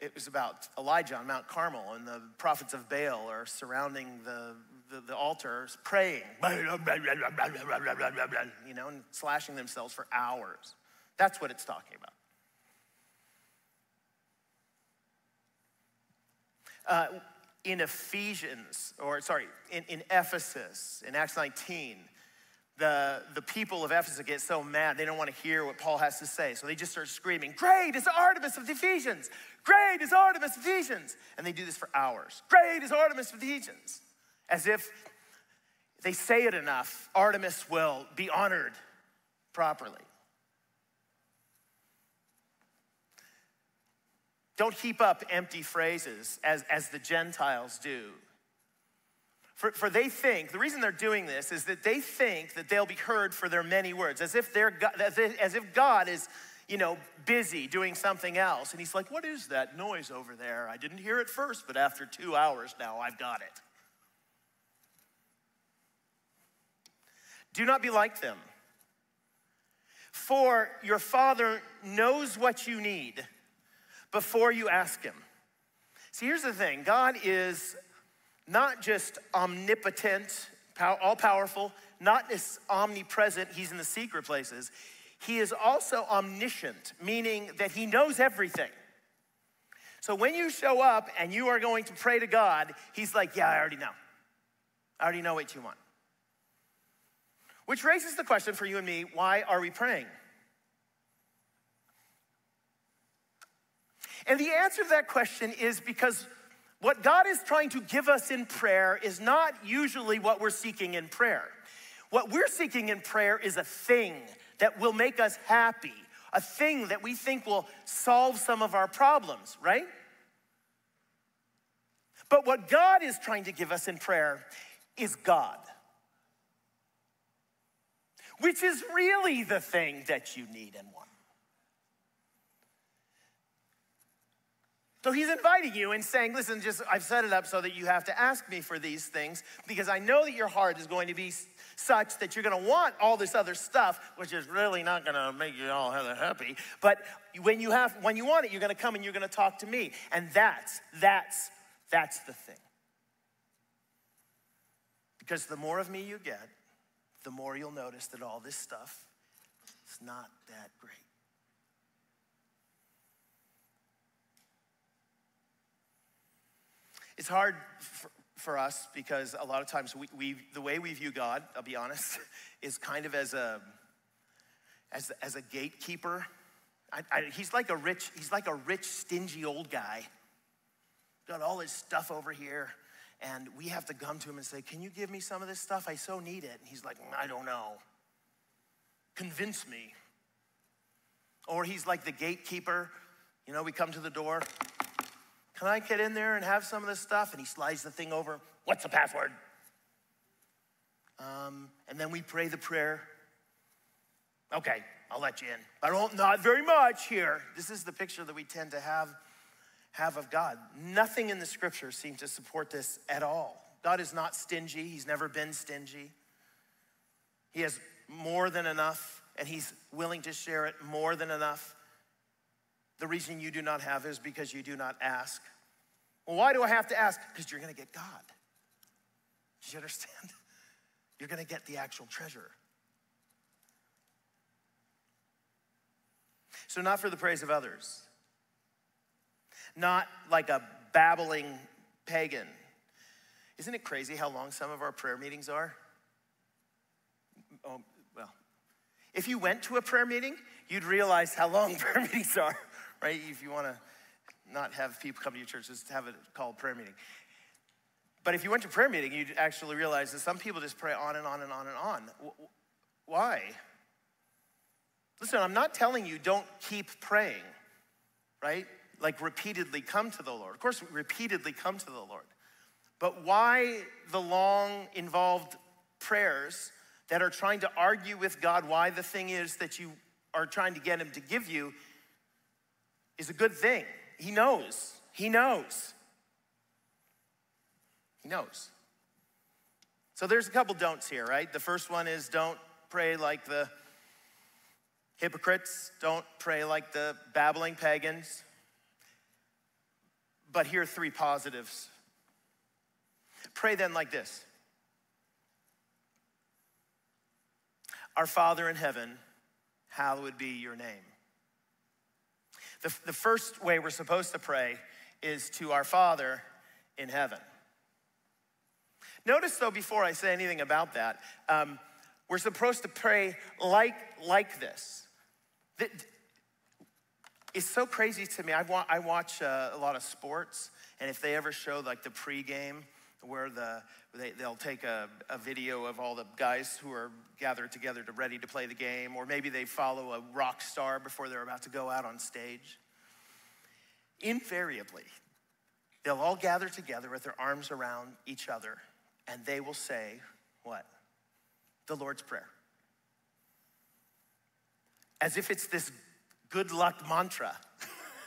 it was about Elijah on Mount Carmel, and the prophets of Baal are surrounding the the, the altars praying, you know, and slashing themselves for hours. That's what it's talking about. Uh, in Ephesians, or sorry, in, in Ephesus, in Acts 19, the, the people of Ephesus get so mad, they don't want to hear what Paul has to say. So they just start screaming, Great is Artemis of the Ephesians! Great is Artemis of the Ephesians! And they do this for hours. Great is Artemis of the Ephesians! as if they say it enough, Artemis will be honored properly. Don't heap up empty phrases as, as the Gentiles do. For, for they think, the reason they're doing this is that they think that they'll be heard for their many words, as if, they're, as if, as if God is, you know, busy doing something else. And he's like, What is that noise over there? I didn't hear it first, but after two hours now, I've got it. Do not be like them. For your Father knows what you need before you ask Him. See, here's the thing God is not just omnipotent, all powerful, not just omnipresent, He's in the secret places. He is also omniscient, meaning that He knows everything. So when you show up and you are going to pray to God, He's like, Yeah, I already know. I already know what you want. Which raises the question for you and me why are we praying? And the answer to that question is because what God is trying to give us in prayer is not usually what we're seeking in prayer. What we're seeking in prayer is a thing that will make us happy, a thing that we think will solve some of our problems, right? But what God is trying to give us in prayer is God, which is really the thing that you need and want. So he's inviting you and saying, listen, just I've set it up so that you have to ask me for these things because I know that your heart is going to be such that you're going to want all this other stuff, which is really not going to make you all happy. But when you have, when you want it, you're going to come and you're going to talk to me, and that's that's that's the thing. Because the more of me you get, the more you'll notice that all this stuff is not that great. It's hard for, for us because a lot of times we, we, the way we view God, I'll be honest, is kind of as a as, as a gatekeeper. I, I, he's like a rich, he's like a rich, stingy old guy. Got all his stuff over here, and we have to come to him and say, "Can you give me some of this stuff? I so need it." And he's like, "I don't know. Convince me." Or he's like the gatekeeper. You know, we come to the door. Can I get in there and have some of this stuff? And he slides the thing over. What's the password? Um, and then we pray the prayer. Okay, I'll let you in. I don't, not very much here. This is the picture that we tend to have, have of God. Nothing in the scriptures seems to support this at all. God is not stingy, He's never been stingy. He has more than enough, and He's willing to share it more than enough. The reason you do not have is because you do not ask. Well, why do I have to ask? Because you're going to get God. Do you understand? You're going to get the actual treasure. So, not for the praise of others, not like a babbling pagan. Isn't it crazy how long some of our prayer meetings are? Oh, well, if you went to a prayer meeting, you'd realize how long prayer meetings are, right? If you want to not have people come to your church, just have it called prayer meeting. But if you went to prayer meeting, you'd actually realize that some people just pray on and on and on and on. Why? Listen, I'm not telling you don't keep praying, right? Like repeatedly come to the Lord. Of course, repeatedly come to the Lord. But why the long, involved prayers that are trying to argue with God why the thing is that you are trying to get Him to give you is a good thing. He knows. He knows. He knows. So there's a couple don'ts here, right? The first one is don't pray like the hypocrites, don't pray like the babbling pagans. But here are three positives. Pray then like this Our Father in heaven, hallowed be your name. The, the first way we're supposed to pray is to our Father in heaven. Notice, though, before I say anything about that, um, we're supposed to pray like, like this. It's so crazy to me. I, wa- I watch uh, a lot of sports, and if they ever show like the pregame, where the, they, they'll take a, a video of all the guys who are gathered together to ready to play the game, or maybe they follow a rock star before they're about to go out on stage. Invariably, they'll all gather together with their arms around each other, and they will say, What? The Lord's Prayer. As if it's this good luck mantra,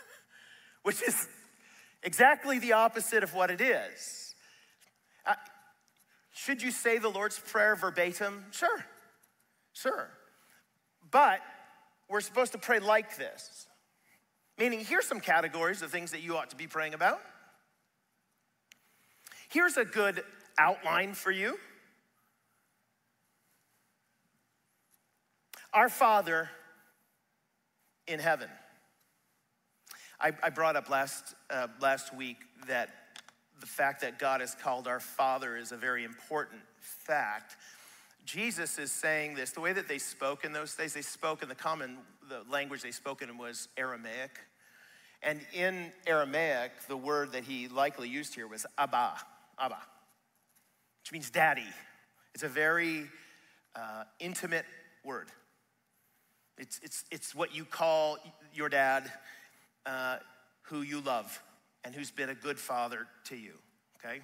which is exactly the opposite of what it is. Uh, should you say the Lord's Prayer verbatim? Sure, sure. But we're supposed to pray like this. Meaning, here's some categories of things that you ought to be praying about. Here's a good outline for you. Our Father in heaven. I, I brought up last, uh, last week that the fact that God is called our Father is a very important fact. Jesus is saying this. The way that they spoke in those days, they spoke in the common the language they spoke in was Aramaic. And in Aramaic, the word that he likely used here was Abba, Abba, which means daddy. It's a very uh, intimate word. It's, it's, it's what you call your dad uh, who you love and who's been a good father to you, okay?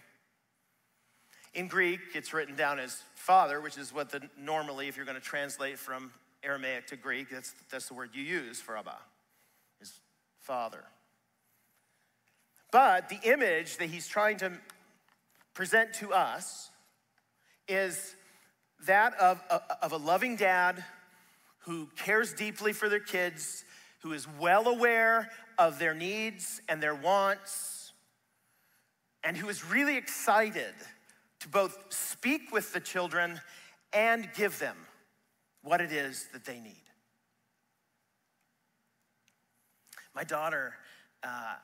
In Greek, it's written down as father, which is what the normally, if you're going to translate from Aramaic to Greek, that's, that's the word you use for Abba, is father. But the image that he's trying to present to us is that of, of a loving dad who cares deeply for their kids, who is well aware of their needs and their wants, and who is really excited to both speak with the children and give them what it is that they need. My daughter, uh,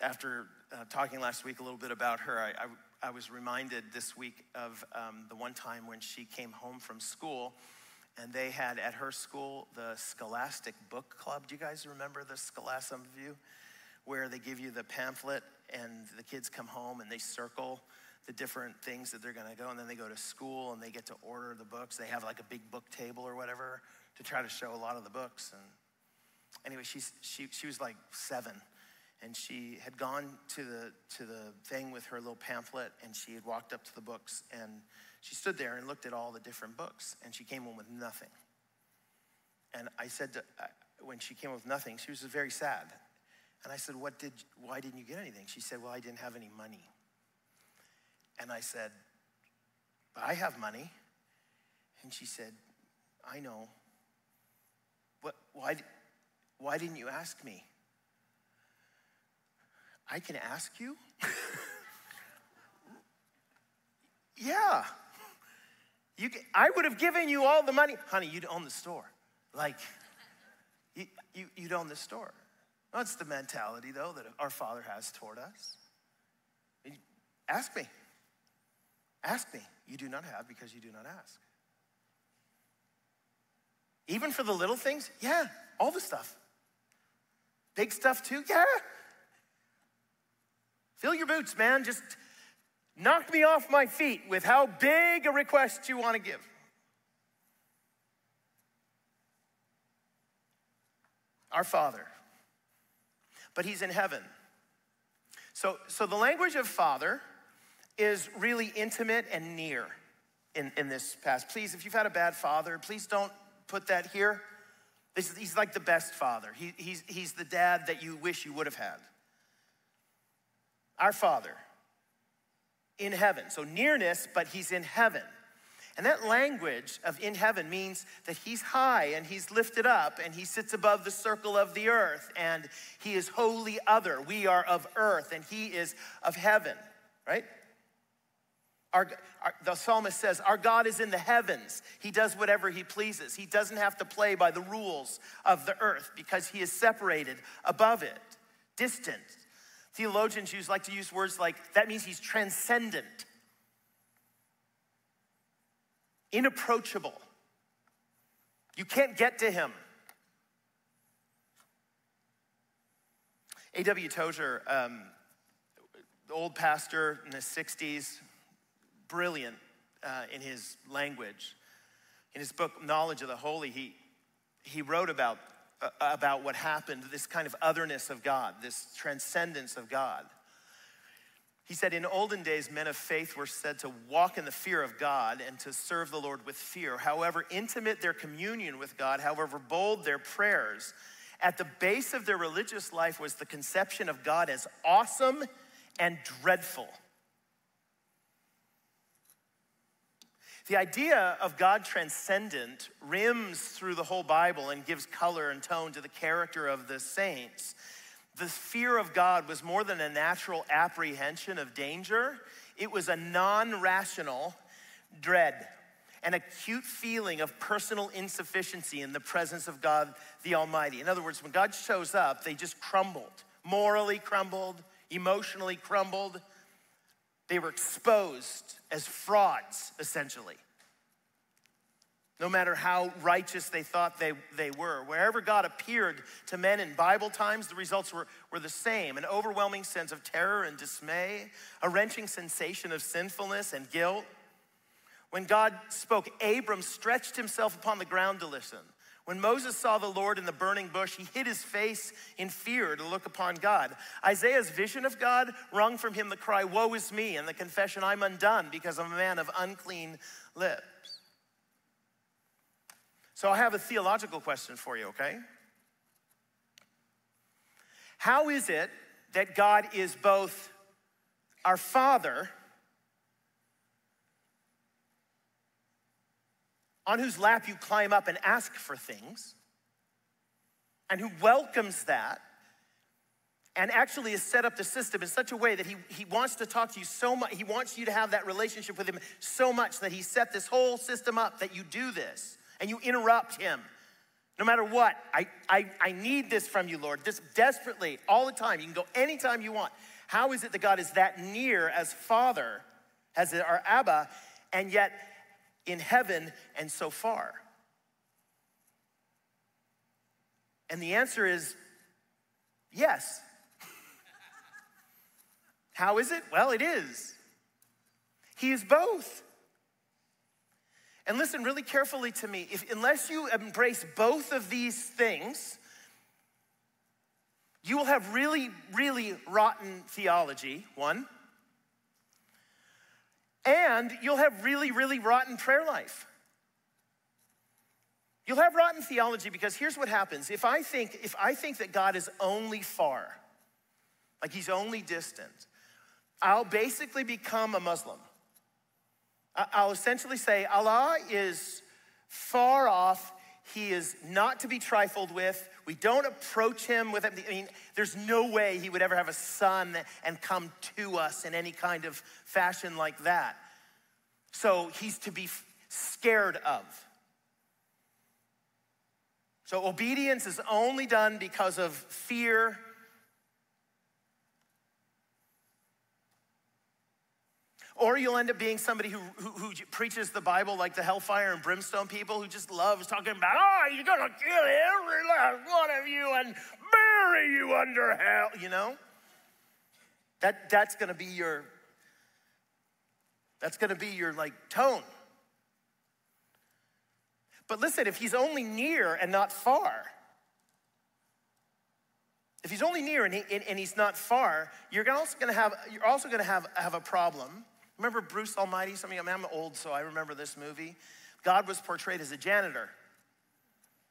after uh, talking last week a little bit about her, I, I, I was reminded this week of um, the one time when she came home from school and they had at her school the Scholastic Book Club. Do you guys remember the Scholastic, some of you? Where they give you the pamphlet and the kids come home and they circle the different things that they're going to go and then they go to school and they get to order the books they have like a big book table or whatever to try to show a lot of the books and anyway she's, she, she was like seven and she had gone to the to the thing with her little pamphlet and she had walked up to the books and she stood there and looked at all the different books and she came home with nothing and i said to, when she came home with nothing she was very sad and i said what did why didn't you get anything she said well i didn't have any money and I said, I have money. And she said, I know. What, why, why didn't you ask me? I can ask you? yeah. You, I would have given you all the money. Honey, you'd own the store. Like, you, you, would own the store. That's the mentality, though, that our Father has toward us. Ask me. Ask me. You do not have because you do not ask. Even for the little things, yeah, all the stuff. Big stuff too, yeah. Fill your boots, man. Just knock me off my feet with how big a request you want to give. Our Father. But He's in heaven. So, so the language of Father is really intimate and near in, in this past. Please, if you've had a bad father, please don't put that here. This, he's like the best father. He, he's, he's the dad that you wish you would have had. Our Father in heaven. So nearness, but he's in heaven. And that language of in heaven means that he's high and he's lifted up and he sits above the circle of the earth and he is wholly other. We are of earth and he is of heaven, right? Our, our, the psalmist says, Our God is in the heavens. He does whatever he pleases. He doesn't have to play by the rules of the earth because he is separated above it, distant. Theologians use like to use words like that means he's transcendent, inapproachable. You can't get to him. A.W. Tozer, um, old pastor in the 60s, brilliant uh, in his language. In his book, Knowledge of the Holy, he, he wrote about, about what happened, this kind of otherness of God, this transcendence of God. He said, In olden days, men of faith were said to walk in the fear of God and to serve the Lord with fear. However intimate their communion with God, however bold their prayers, at the base of their religious life was the conception of God as awesome and dreadful. The idea of God transcendent rims through the whole Bible and gives color and tone to the character of the saints. The fear of God was more than a natural apprehension of danger, it was a non rational dread. an acute feeling of personal insufficiency in the presence of God the Almighty. In other words, when God shows up, they just crumbled, morally crumbled, emotionally crumbled. They were exposed as frauds, essentially. No matter how righteous they thought they, they were. Wherever God appeared to men in Bible times, the results were, were the same an overwhelming sense of terror and dismay, a wrenching sensation of sinfulness and guilt. When God spoke, Abram stretched himself upon the ground to listen. When Moses saw the Lord in the burning bush, he hid his face in fear to look upon God. Isaiah's vision of God wrung from him the cry, Woe is me, and the confession, I'm undone because I'm a man of unclean lips. So I have a theological question for you, okay? How is it that God is both our Father on whose lap you climb up and ask for things, and who welcomes that, and actually has set up the system in such a way that he, he wants to talk to you so much, he wants you to have that relationship with him so much that he set this whole system up that you do this and you interrupt him. No matter what, I, I, I need this from you, Lord, this desperately, all the time. You can go anytime you want. How is it that God is that near as Father, as our Abba, and yet in heaven and so far? And the answer is yes. How is it? Well, it is. He is both. And listen really carefully to me. If, unless you embrace both of these things, you will have really, really rotten theology, one. And you'll have really, really rotten prayer life. You'll have rotten theology because here's what happens. If I think, if I think that God is only far, like he's only distant, I'll basically become a Muslim. I'll essentially say Allah is far off. He is not to be trifled with. We don't approach him with, I mean, there's no way he would ever have a son and come to us in any kind of fashion like that. So he's to be scared of. So obedience is only done because of fear Or you'll end up being somebody who, who, who, preaches the Bible like the hellfire and brimstone people who just loves talking about, oh, you're gonna kill every last one of you and bury you under hell, you know? That, that's gonna be your, that's gonna be your like tone. But listen, if he's only near and not far, if he's only near and, he, and, and he's not far, you're also gonna have, you're also gonna have, have a problem Remember Bruce Almighty? Some of you, I mean, I'm old, so I remember this movie. God was portrayed as a janitor,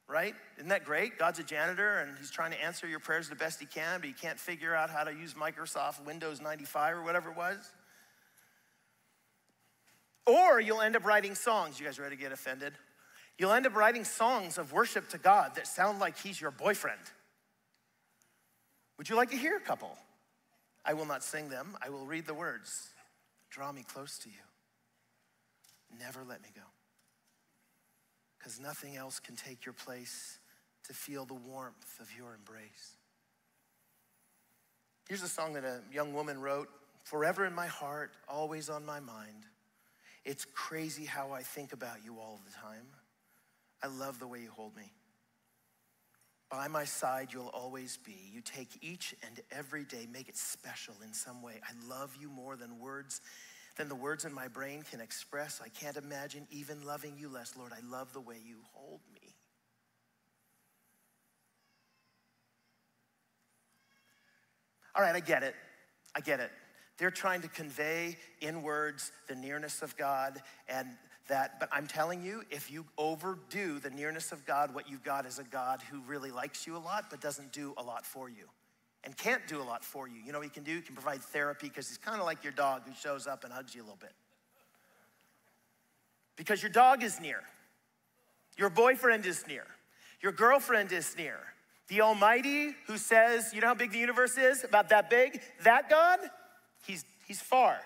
right? Isn't that great? God's a janitor and he's trying to answer your prayers the best he can, but he can't figure out how to use Microsoft Windows 95 or whatever it was. Or you'll end up writing songs. You guys ready to get offended? You'll end up writing songs of worship to God that sound like he's your boyfriend. Would you like to hear a couple? I will not sing them, I will read the words. Draw me close to you. Never let me go. Because nothing else can take your place to feel the warmth of your embrace. Here's a song that a young woman wrote Forever in my heart, always on my mind. It's crazy how I think about you all the time. I love the way you hold me. By my side, you'll always be. You take each and every day, make it special in some way. I love you more than words, than the words in my brain can express. I can't imagine even loving you less, Lord. I love the way you hold me. All right, I get it. I get it. They're trying to convey in words the nearness of God and that, but I'm telling you, if you overdo the nearness of God, what you've got is a God who really likes you a lot, but doesn't do a lot for you and can't do a lot for you. You know what he can do? He can provide therapy because he's kind of like your dog who shows up and hugs you a little bit. Because your dog is near, your boyfriend is near, your girlfriend is near. The Almighty who says, you know how big the universe is? About that big? That God, he's, he's far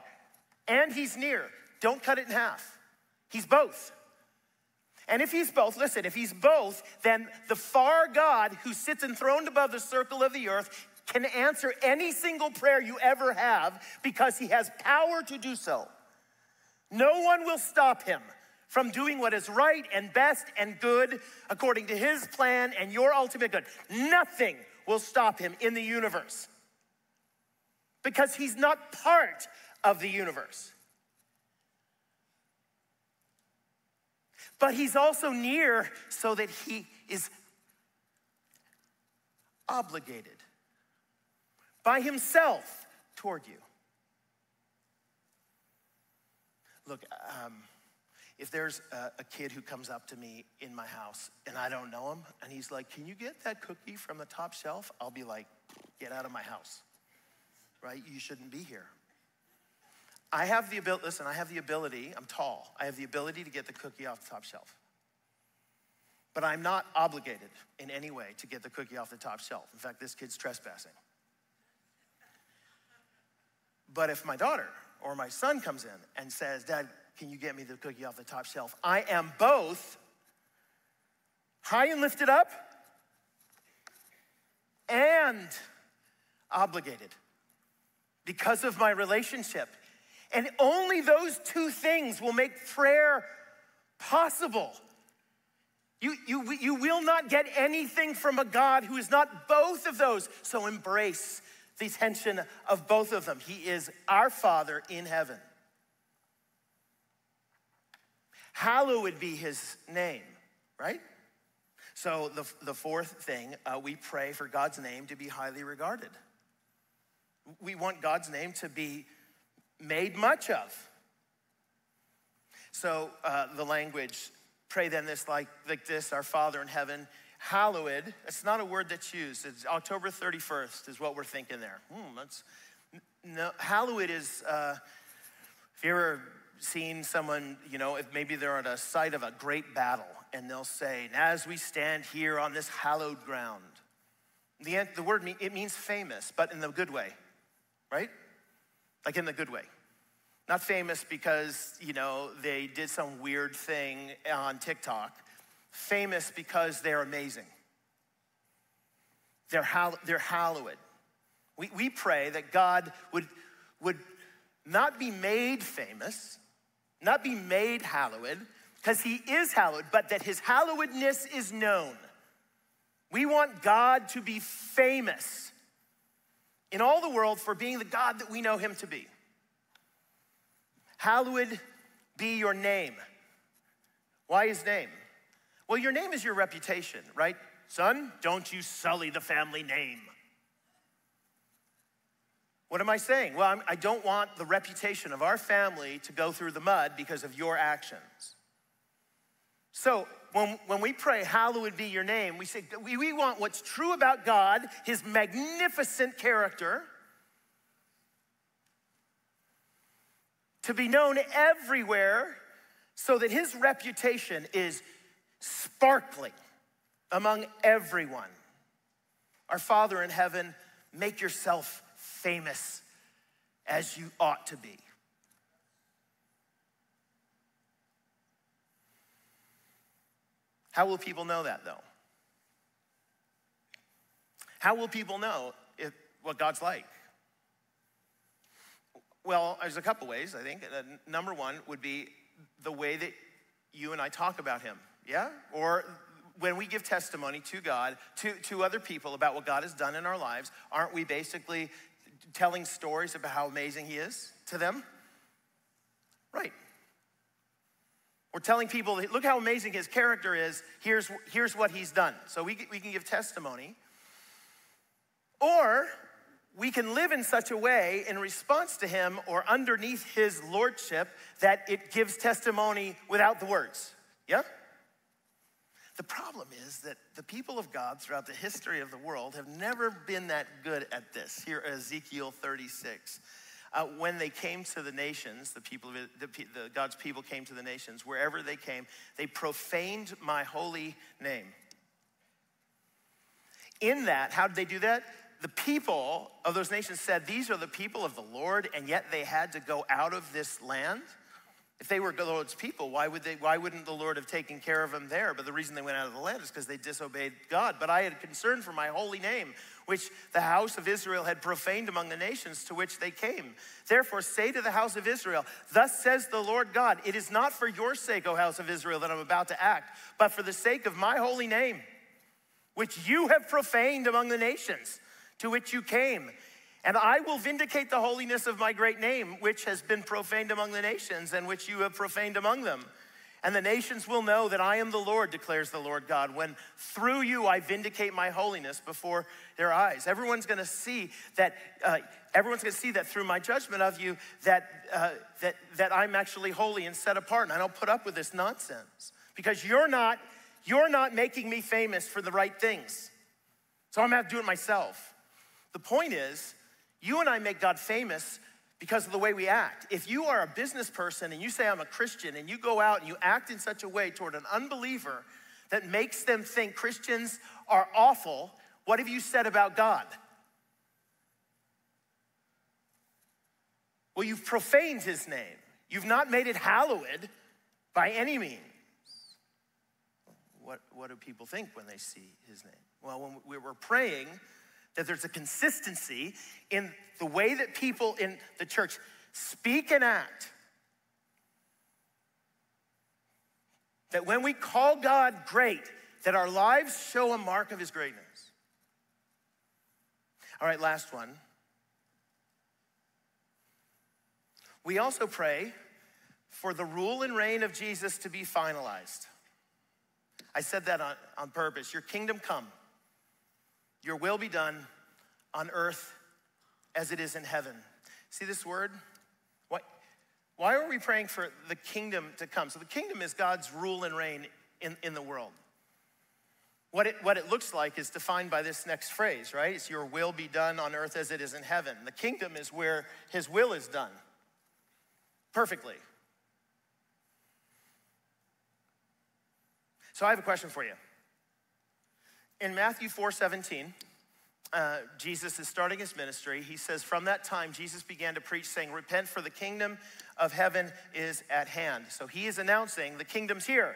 and he's near. Don't cut it in half. He's both. And if he's both, listen, if he's both, then the far God who sits enthroned above the circle of the earth can answer any single prayer you ever have because he has power to do so. No one will stop him from doing what is right and best and good according to his plan and your ultimate good. Nothing will stop him in the universe because he's not part of the universe. But he's also near so that he is obligated by himself toward you. Look, um, if there's a, a, kid who comes up to me in my house and I don't know him, and he's like, Can you get that cookie from the top shelf? I'll be like, Get out of my house, right? You shouldn't be here. I have the ability, listen, I have the ability, I'm tall, I have the ability to get the cookie off the top shelf. But I'm not obligated in any way to get the cookie off the top shelf. In fact, this kid's trespassing. But if my daughter or my son comes in and says, Dad, can you get me the cookie off the top shelf? I am both high and lifted up and obligated because of my relationship. And only those two things will make prayer possible. You, you, you will not get anything from a God who is not both of those. So embrace the tension of both of them. He is our Father in heaven. Hallowed be his name, right? So, the, the fourth thing, uh, we pray for God's name to be highly regarded. We want God's name to be made much of. So uh, the language, pray then this like, like this, our Father in heaven, hallowed, it's not a word that's used. It's October 31st is what we're thinking there. Hmm, that's, no, hallowed is, uh, if you ever seen someone, you know, if maybe they're at a site of a great battle and they'll say, as we stand here on this hallowed ground, the, the word, it means famous, but in the good way, right? Like in the good way. Not famous because, you know, they did some weird thing on TikTok. Famous because they're amazing. They're, hall- they're hallowed. We, we pray that God would, would not be made famous, not be made hallowed, because he is hallowed, but that his hallowedness is known. We want God to be famous in all the world for being the God that we know him to be. Hallowed be your name. Why his name? Well, your name is your reputation, right? Son, don't you sully the family name. What am I saying? Well, I'm, I do not want the reputation of our family to go through the mud because of your actions. So when, when we pray, Hallowed be your name, we say we, we want what's true about God, his magnificent character, to be known everywhere so that his reputation is sparkling among everyone. Our Father in heaven, make yourself famous as you ought to be. How will people know that though? How will people know if, what God's like? Well, there's a couple ways, I think. Uh, number one would be the way that you and I talk about Him, yeah? Or when we give testimony to God, to, to other people about what God has done in our lives, aren't we basically telling stories about how amazing He is to them? Right. We're telling people, look how amazing his character is. Here's, here's what he's done. So we, we can give testimony. Or we can live in such a way in response to him or underneath his lordship that it gives testimony without the words. Yeah? The problem is that the people of God throughout the history of the world have never been that good at this. Here, Ezekiel 36 uh, when they came to the nations, the people, the, the, God's people came to the nations, wherever they came, they profaned my holy name. In that, how did they do that? The people of those nations said, These are the people of the Lord, and yet they had to go out of this land. If they were the Lord's people, why, would they, why wouldn't the Lord have taken care of them there? But the reason they went out of the land is because they disobeyed God. But I had concern for my holy name, which the house of Israel had profaned among the nations to which they came. Therefore, say to the house of Israel, Thus says the Lord God, it is not for your sake, O house of Israel, that I'm about to act, but for the sake of my holy name, which you have profaned among the nations to which you came. And I will vindicate the holiness of my great name, which has been profaned among the nations and which you have profaned among them. And the nations will know that I am the Lord, declares the Lord God, when through you I vindicate my holiness before their eyes. Everyone's gonna see that, uh, everyone's gonna see that through my judgment of you, that, uh, that, that I'm actually holy and set apart, and I don't put up with this nonsense. Because you're not, you're not making me famous for the right things. So I'm gonna have to do it myself. The point is, you and I make God famous because of the way we act. If you are a business person and you say, I'm a Christian, and you go out and you act in such a way toward an unbeliever that makes them think Christians are awful, what have you said about God? Well, you've profaned his name. You've not made it hallowed by any means. What, what do people think when they see his name? Well, when we were praying, that there's a consistency in the way that people in the church speak and act. That when we call God great, that our lives show a mark of his greatness. All right, last one. We also pray for the rule and reign of Jesus to be finalized. I said that on, on purpose. Your kingdom come. Your will be done on earth as it is in heaven. See this word? Why, why are we praying for the kingdom to come? So, the kingdom is God's rule and reign in, in the world. What it, what it looks like is defined by this next phrase, right? It's your will be done on earth as it is in heaven. The kingdom is where his will is done perfectly. So I have a question for you. In Matthew 4 17, uh, Jesus is starting his ministry. He says, From that time, Jesus began to preach, saying, Repent, for the kingdom of heaven is at hand. So he is announcing the kingdom's here.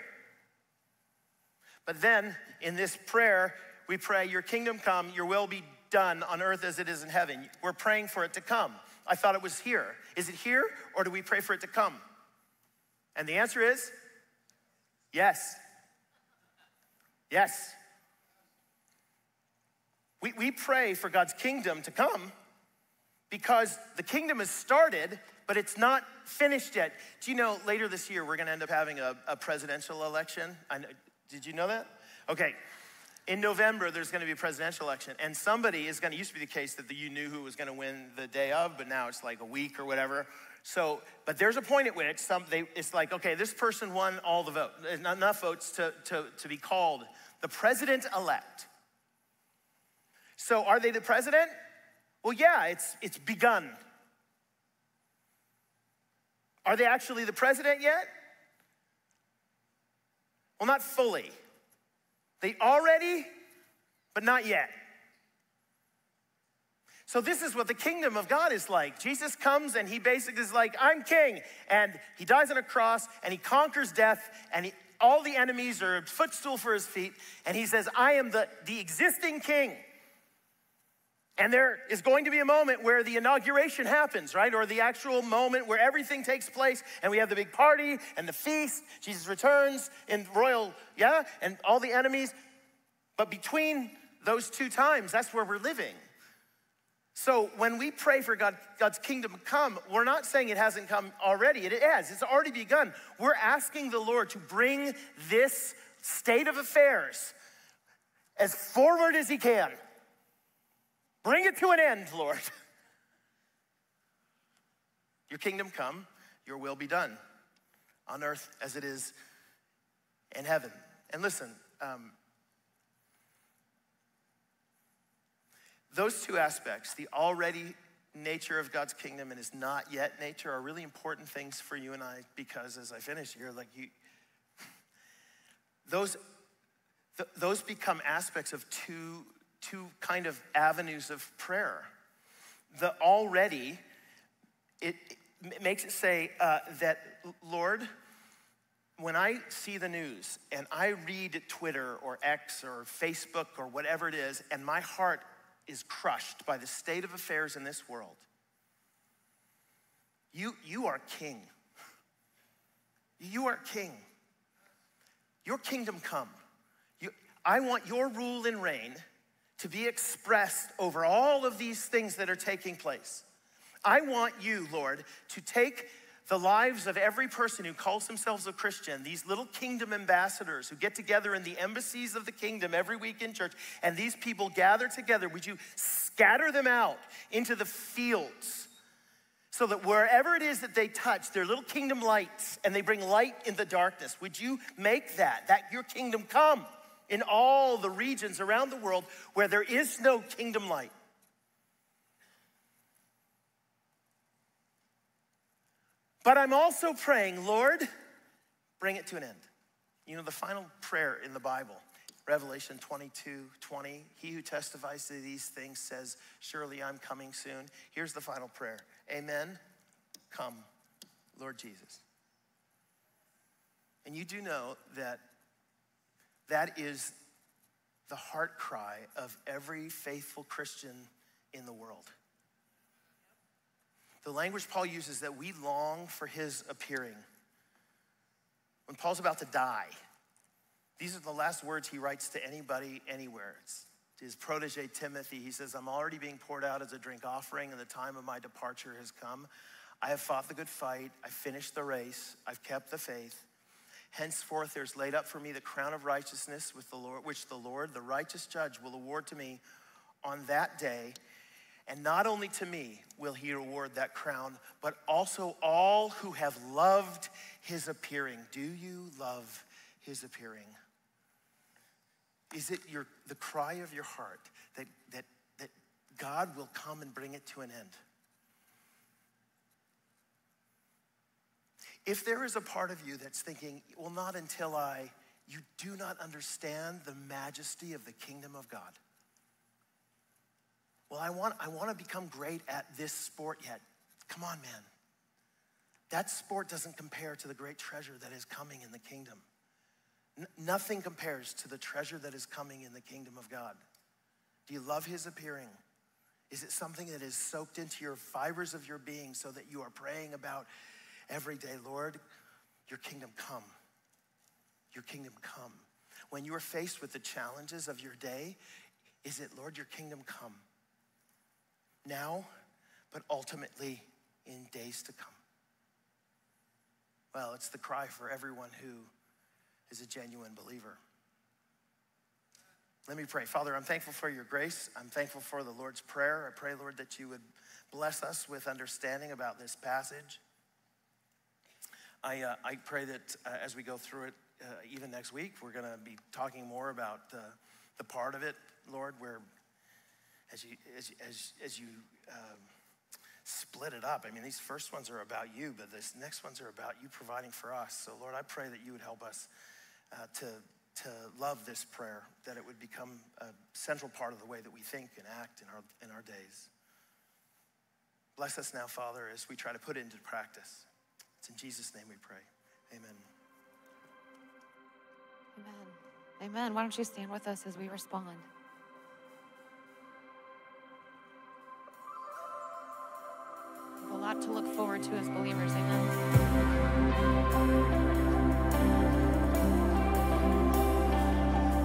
But then in this prayer, we pray, Your kingdom come, your will be done on earth as it is in heaven. We're praying for it to come. I thought it was here. Is it here, or do we pray for it to come? And the answer is yes. Yes. We, we pray for God's kingdom to come because the kingdom has started, but it's not finished yet. Do you know later this year we're going to end up having a, a presidential election? Know, did you know that? Okay. In November, there's going to be a presidential election, and somebody is going to, used to be the case that you knew who was going to win the day of, but now it's like a week or whatever. So, but there's a point at which some, they, it's like, okay, this person won all the vote, enough votes to, to, to be called the president elect. So are they the president? Well, yeah, it's, it's begun. Are they actually the president yet? Well, not fully. They already, but not yet. So, this is what the kingdom of God is like. Jesus comes and he basically is like, I'm king. And he dies on a cross and he conquers death and he, all the enemies are a footstool for his feet. And he says, I am the, the existing king. And there is going to be a moment where the inauguration happens, right? Or the actual moment where everything takes place and we have the big party and the feast. Jesus returns in royal, yeah, and all the enemies. But between those two times, that's where we're living. So when we pray for God, God's kingdom come, we're not saying it hasn't come already. It has, it's already begun. We're asking the Lord to bring this state of affairs as forward as He can. Bring it to an end, Lord. Your kingdom come, your will be done on earth as it is in heaven. And listen, um, those two aspects, the already nature of God's kingdom and his not yet nature, are really important things for you and I because as I finish here, like you, those, th- those become aspects of two two kind of avenues of prayer. The already, it, it makes it say uh, that Lord, when I see the news and I read Twitter or X or Facebook or whatever it is, and my heart is crushed by the state of affairs in this world, you, you are king. You are king. Your kingdom come. You, I want your rule and reign to be expressed over all of these things that are taking place. I want you, Lord, to take the lives of every person who calls themselves a Christian, these little kingdom ambassadors who get together in the embassies of the kingdom every week in church, and these people gather together, would you scatter them out into the fields so that wherever it is that they touch, they're little kingdom lights and they bring light in the darkness? Would you make that, that your kingdom come in all the regions around the world where there is no kingdom light? But I'm also praying, Lord, bring it to an end. You know, the final prayer in the Bible, Revelation 22 20, he who testifies to these things says, Surely I'm coming soon. Here's the final prayer Amen. Come, Lord Jesus. And you do know that that is the heart cry of every faithful Christian in the world. The language Paul uses that we long for his appearing. When Paul's about to die, these are the last words he writes to anybody, anywhere. It's to his protege Timothy. He says, I'm already being poured out as a drink offering, and the time of my departure has come. I have fought the good fight. I've finished the race. I've kept the faith. Henceforth, there's laid up for me the crown of righteousness, with the Lord, which the Lord, the righteous judge, will award to me on that day. And not only to me will he award that crown, but also all who have loved his appearing. Do you love his appearing? Is it your, the cry of your heart that, that, that God will come and bring it to an end? If there is a part of you that's thinking, well, not until I, you do not understand the majesty of the kingdom of God. Well, I want, I want to become great at this sport yet. Come on, man. That sport doesn't compare to the great treasure that is coming in the kingdom. N- nothing compares to the treasure that is coming in the kingdom of God. Do you love his appearing? Is it something that is soaked into your fibers of your being so that you are praying about every day, Lord, your kingdom come? Your kingdom come. When you are faced with the challenges of your day, is it, Lord, your kingdom come? now, but ultimately in days to come. Well, it's the cry for everyone who is a genuine believer. Let me pray. Father, I'm thankful for your grace. I'm thankful for the Lord's Prayer. I pray, Lord, that you would bless us with understanding about this passage. I, uh, I pray that uh, as we go through it, uh, even next week, we're going to be talking more about the, the part of it, Lord, where as you, as, as, as you um, split it up. I mean, these first ones are about you, but these next ones are about you providing for us. So, Lord, I pray that you would help us uh, to, to love this prayer, that it would become a central part of the way that we think and act in our, in our days. Bless us now, Father, as we try to put it into practice. It's in Jesus' name we pray. Amen. Amen. Amen. Why don't you stand with us as we respond? a lot to look forward to as believers. Amen.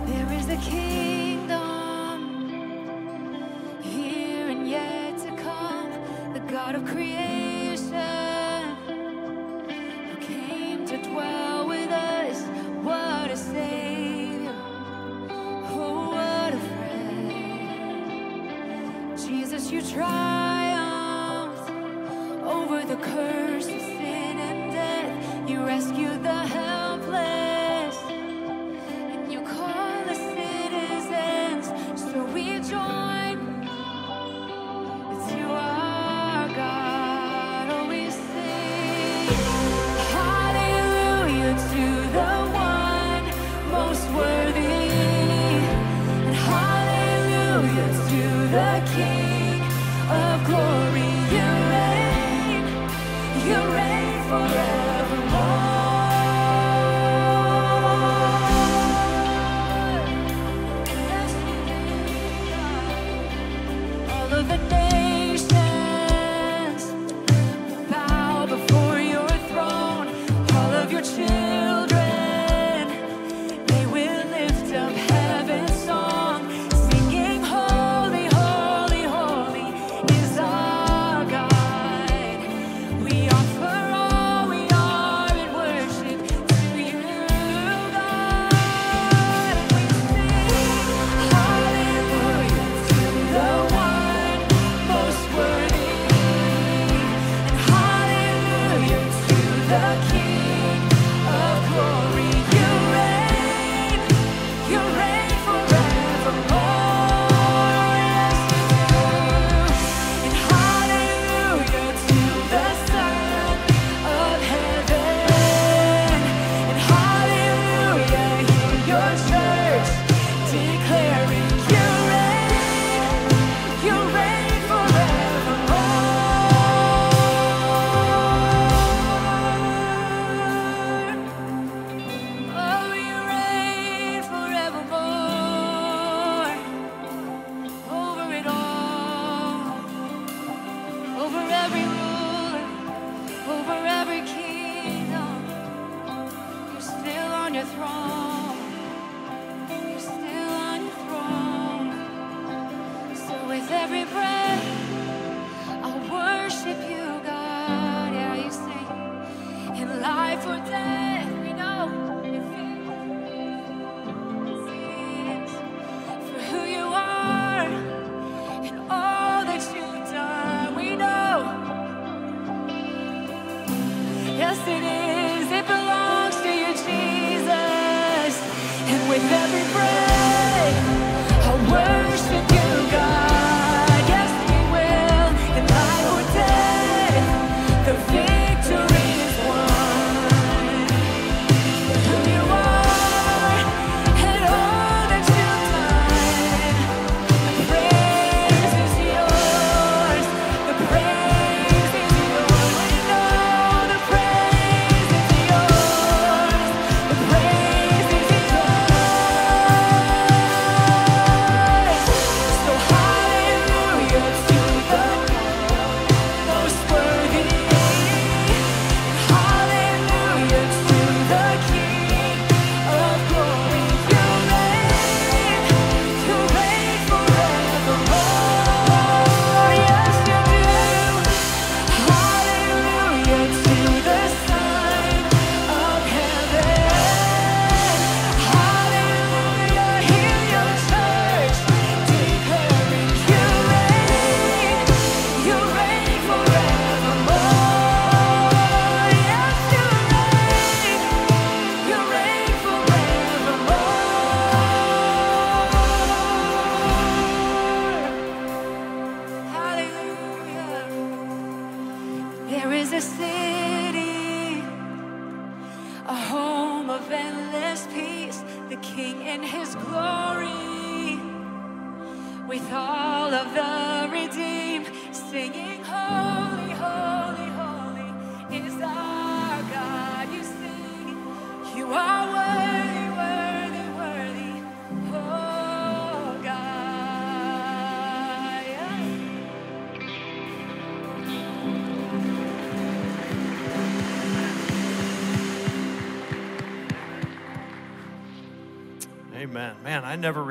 There is a kingdom here and yet to come, the God of creation Jesus, You reign forever.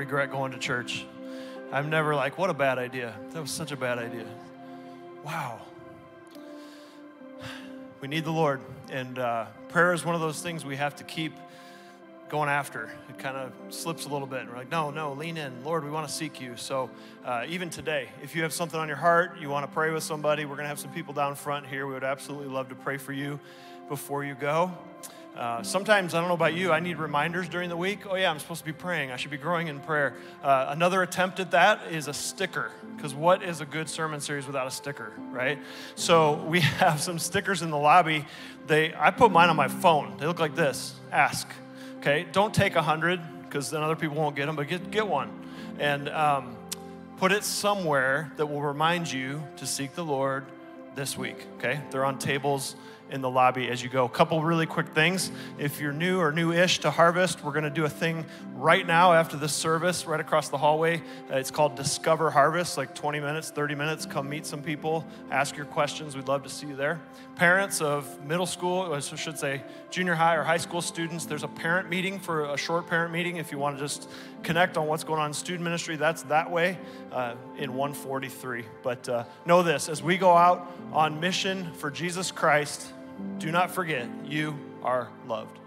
Regret going to church. I'm never like, what a bad idea. That was such a bad idea. Wow. We need the Lord. And uh, prayer is one of those things we have to keep going after. It kind of slips a little bit. We're like, no, no, lean in. Lord, we want to seek you. So uh, even today, if you have something on your heart, you want to pray with somebody, we're going to have some people down front here. We would absolutely love to pray for you before you go. Uh, sometimes, I don't know about you, I need reminders during the week. Oh, yeah, I'm supposed to be praying. I should be growing in prayer. Uh, another attempt at that is a sticker, because what is a good sermon series without a sticker, right? So we have some stickers in the lobby. They, I put mine on my phone. They look like this Ask. Okay, don't take a hundred, because then other people won't get them, but get, get one. And um, put it somewhere that will remind you to seek the Lord this week, okay? They're on tables in the lobby as you go. A couple really quick things. If you're new or new ish to Harvest, we're going to do a thing right now after this service, right across the hallway. Uh, it's called Discover Harvest, like 20 minutes, 30 minutes. Come meet some people, ask your questions. We'd love to see you there. Parents of middle school, I should say junior high or high school students, there's a parent meeting for a short parent meeting. If you want to just connect on what's going on in student ministry, that's that way uh, in 143. But uh, know this as we go out on mission for Jesus Christ, do not forget, you are loved.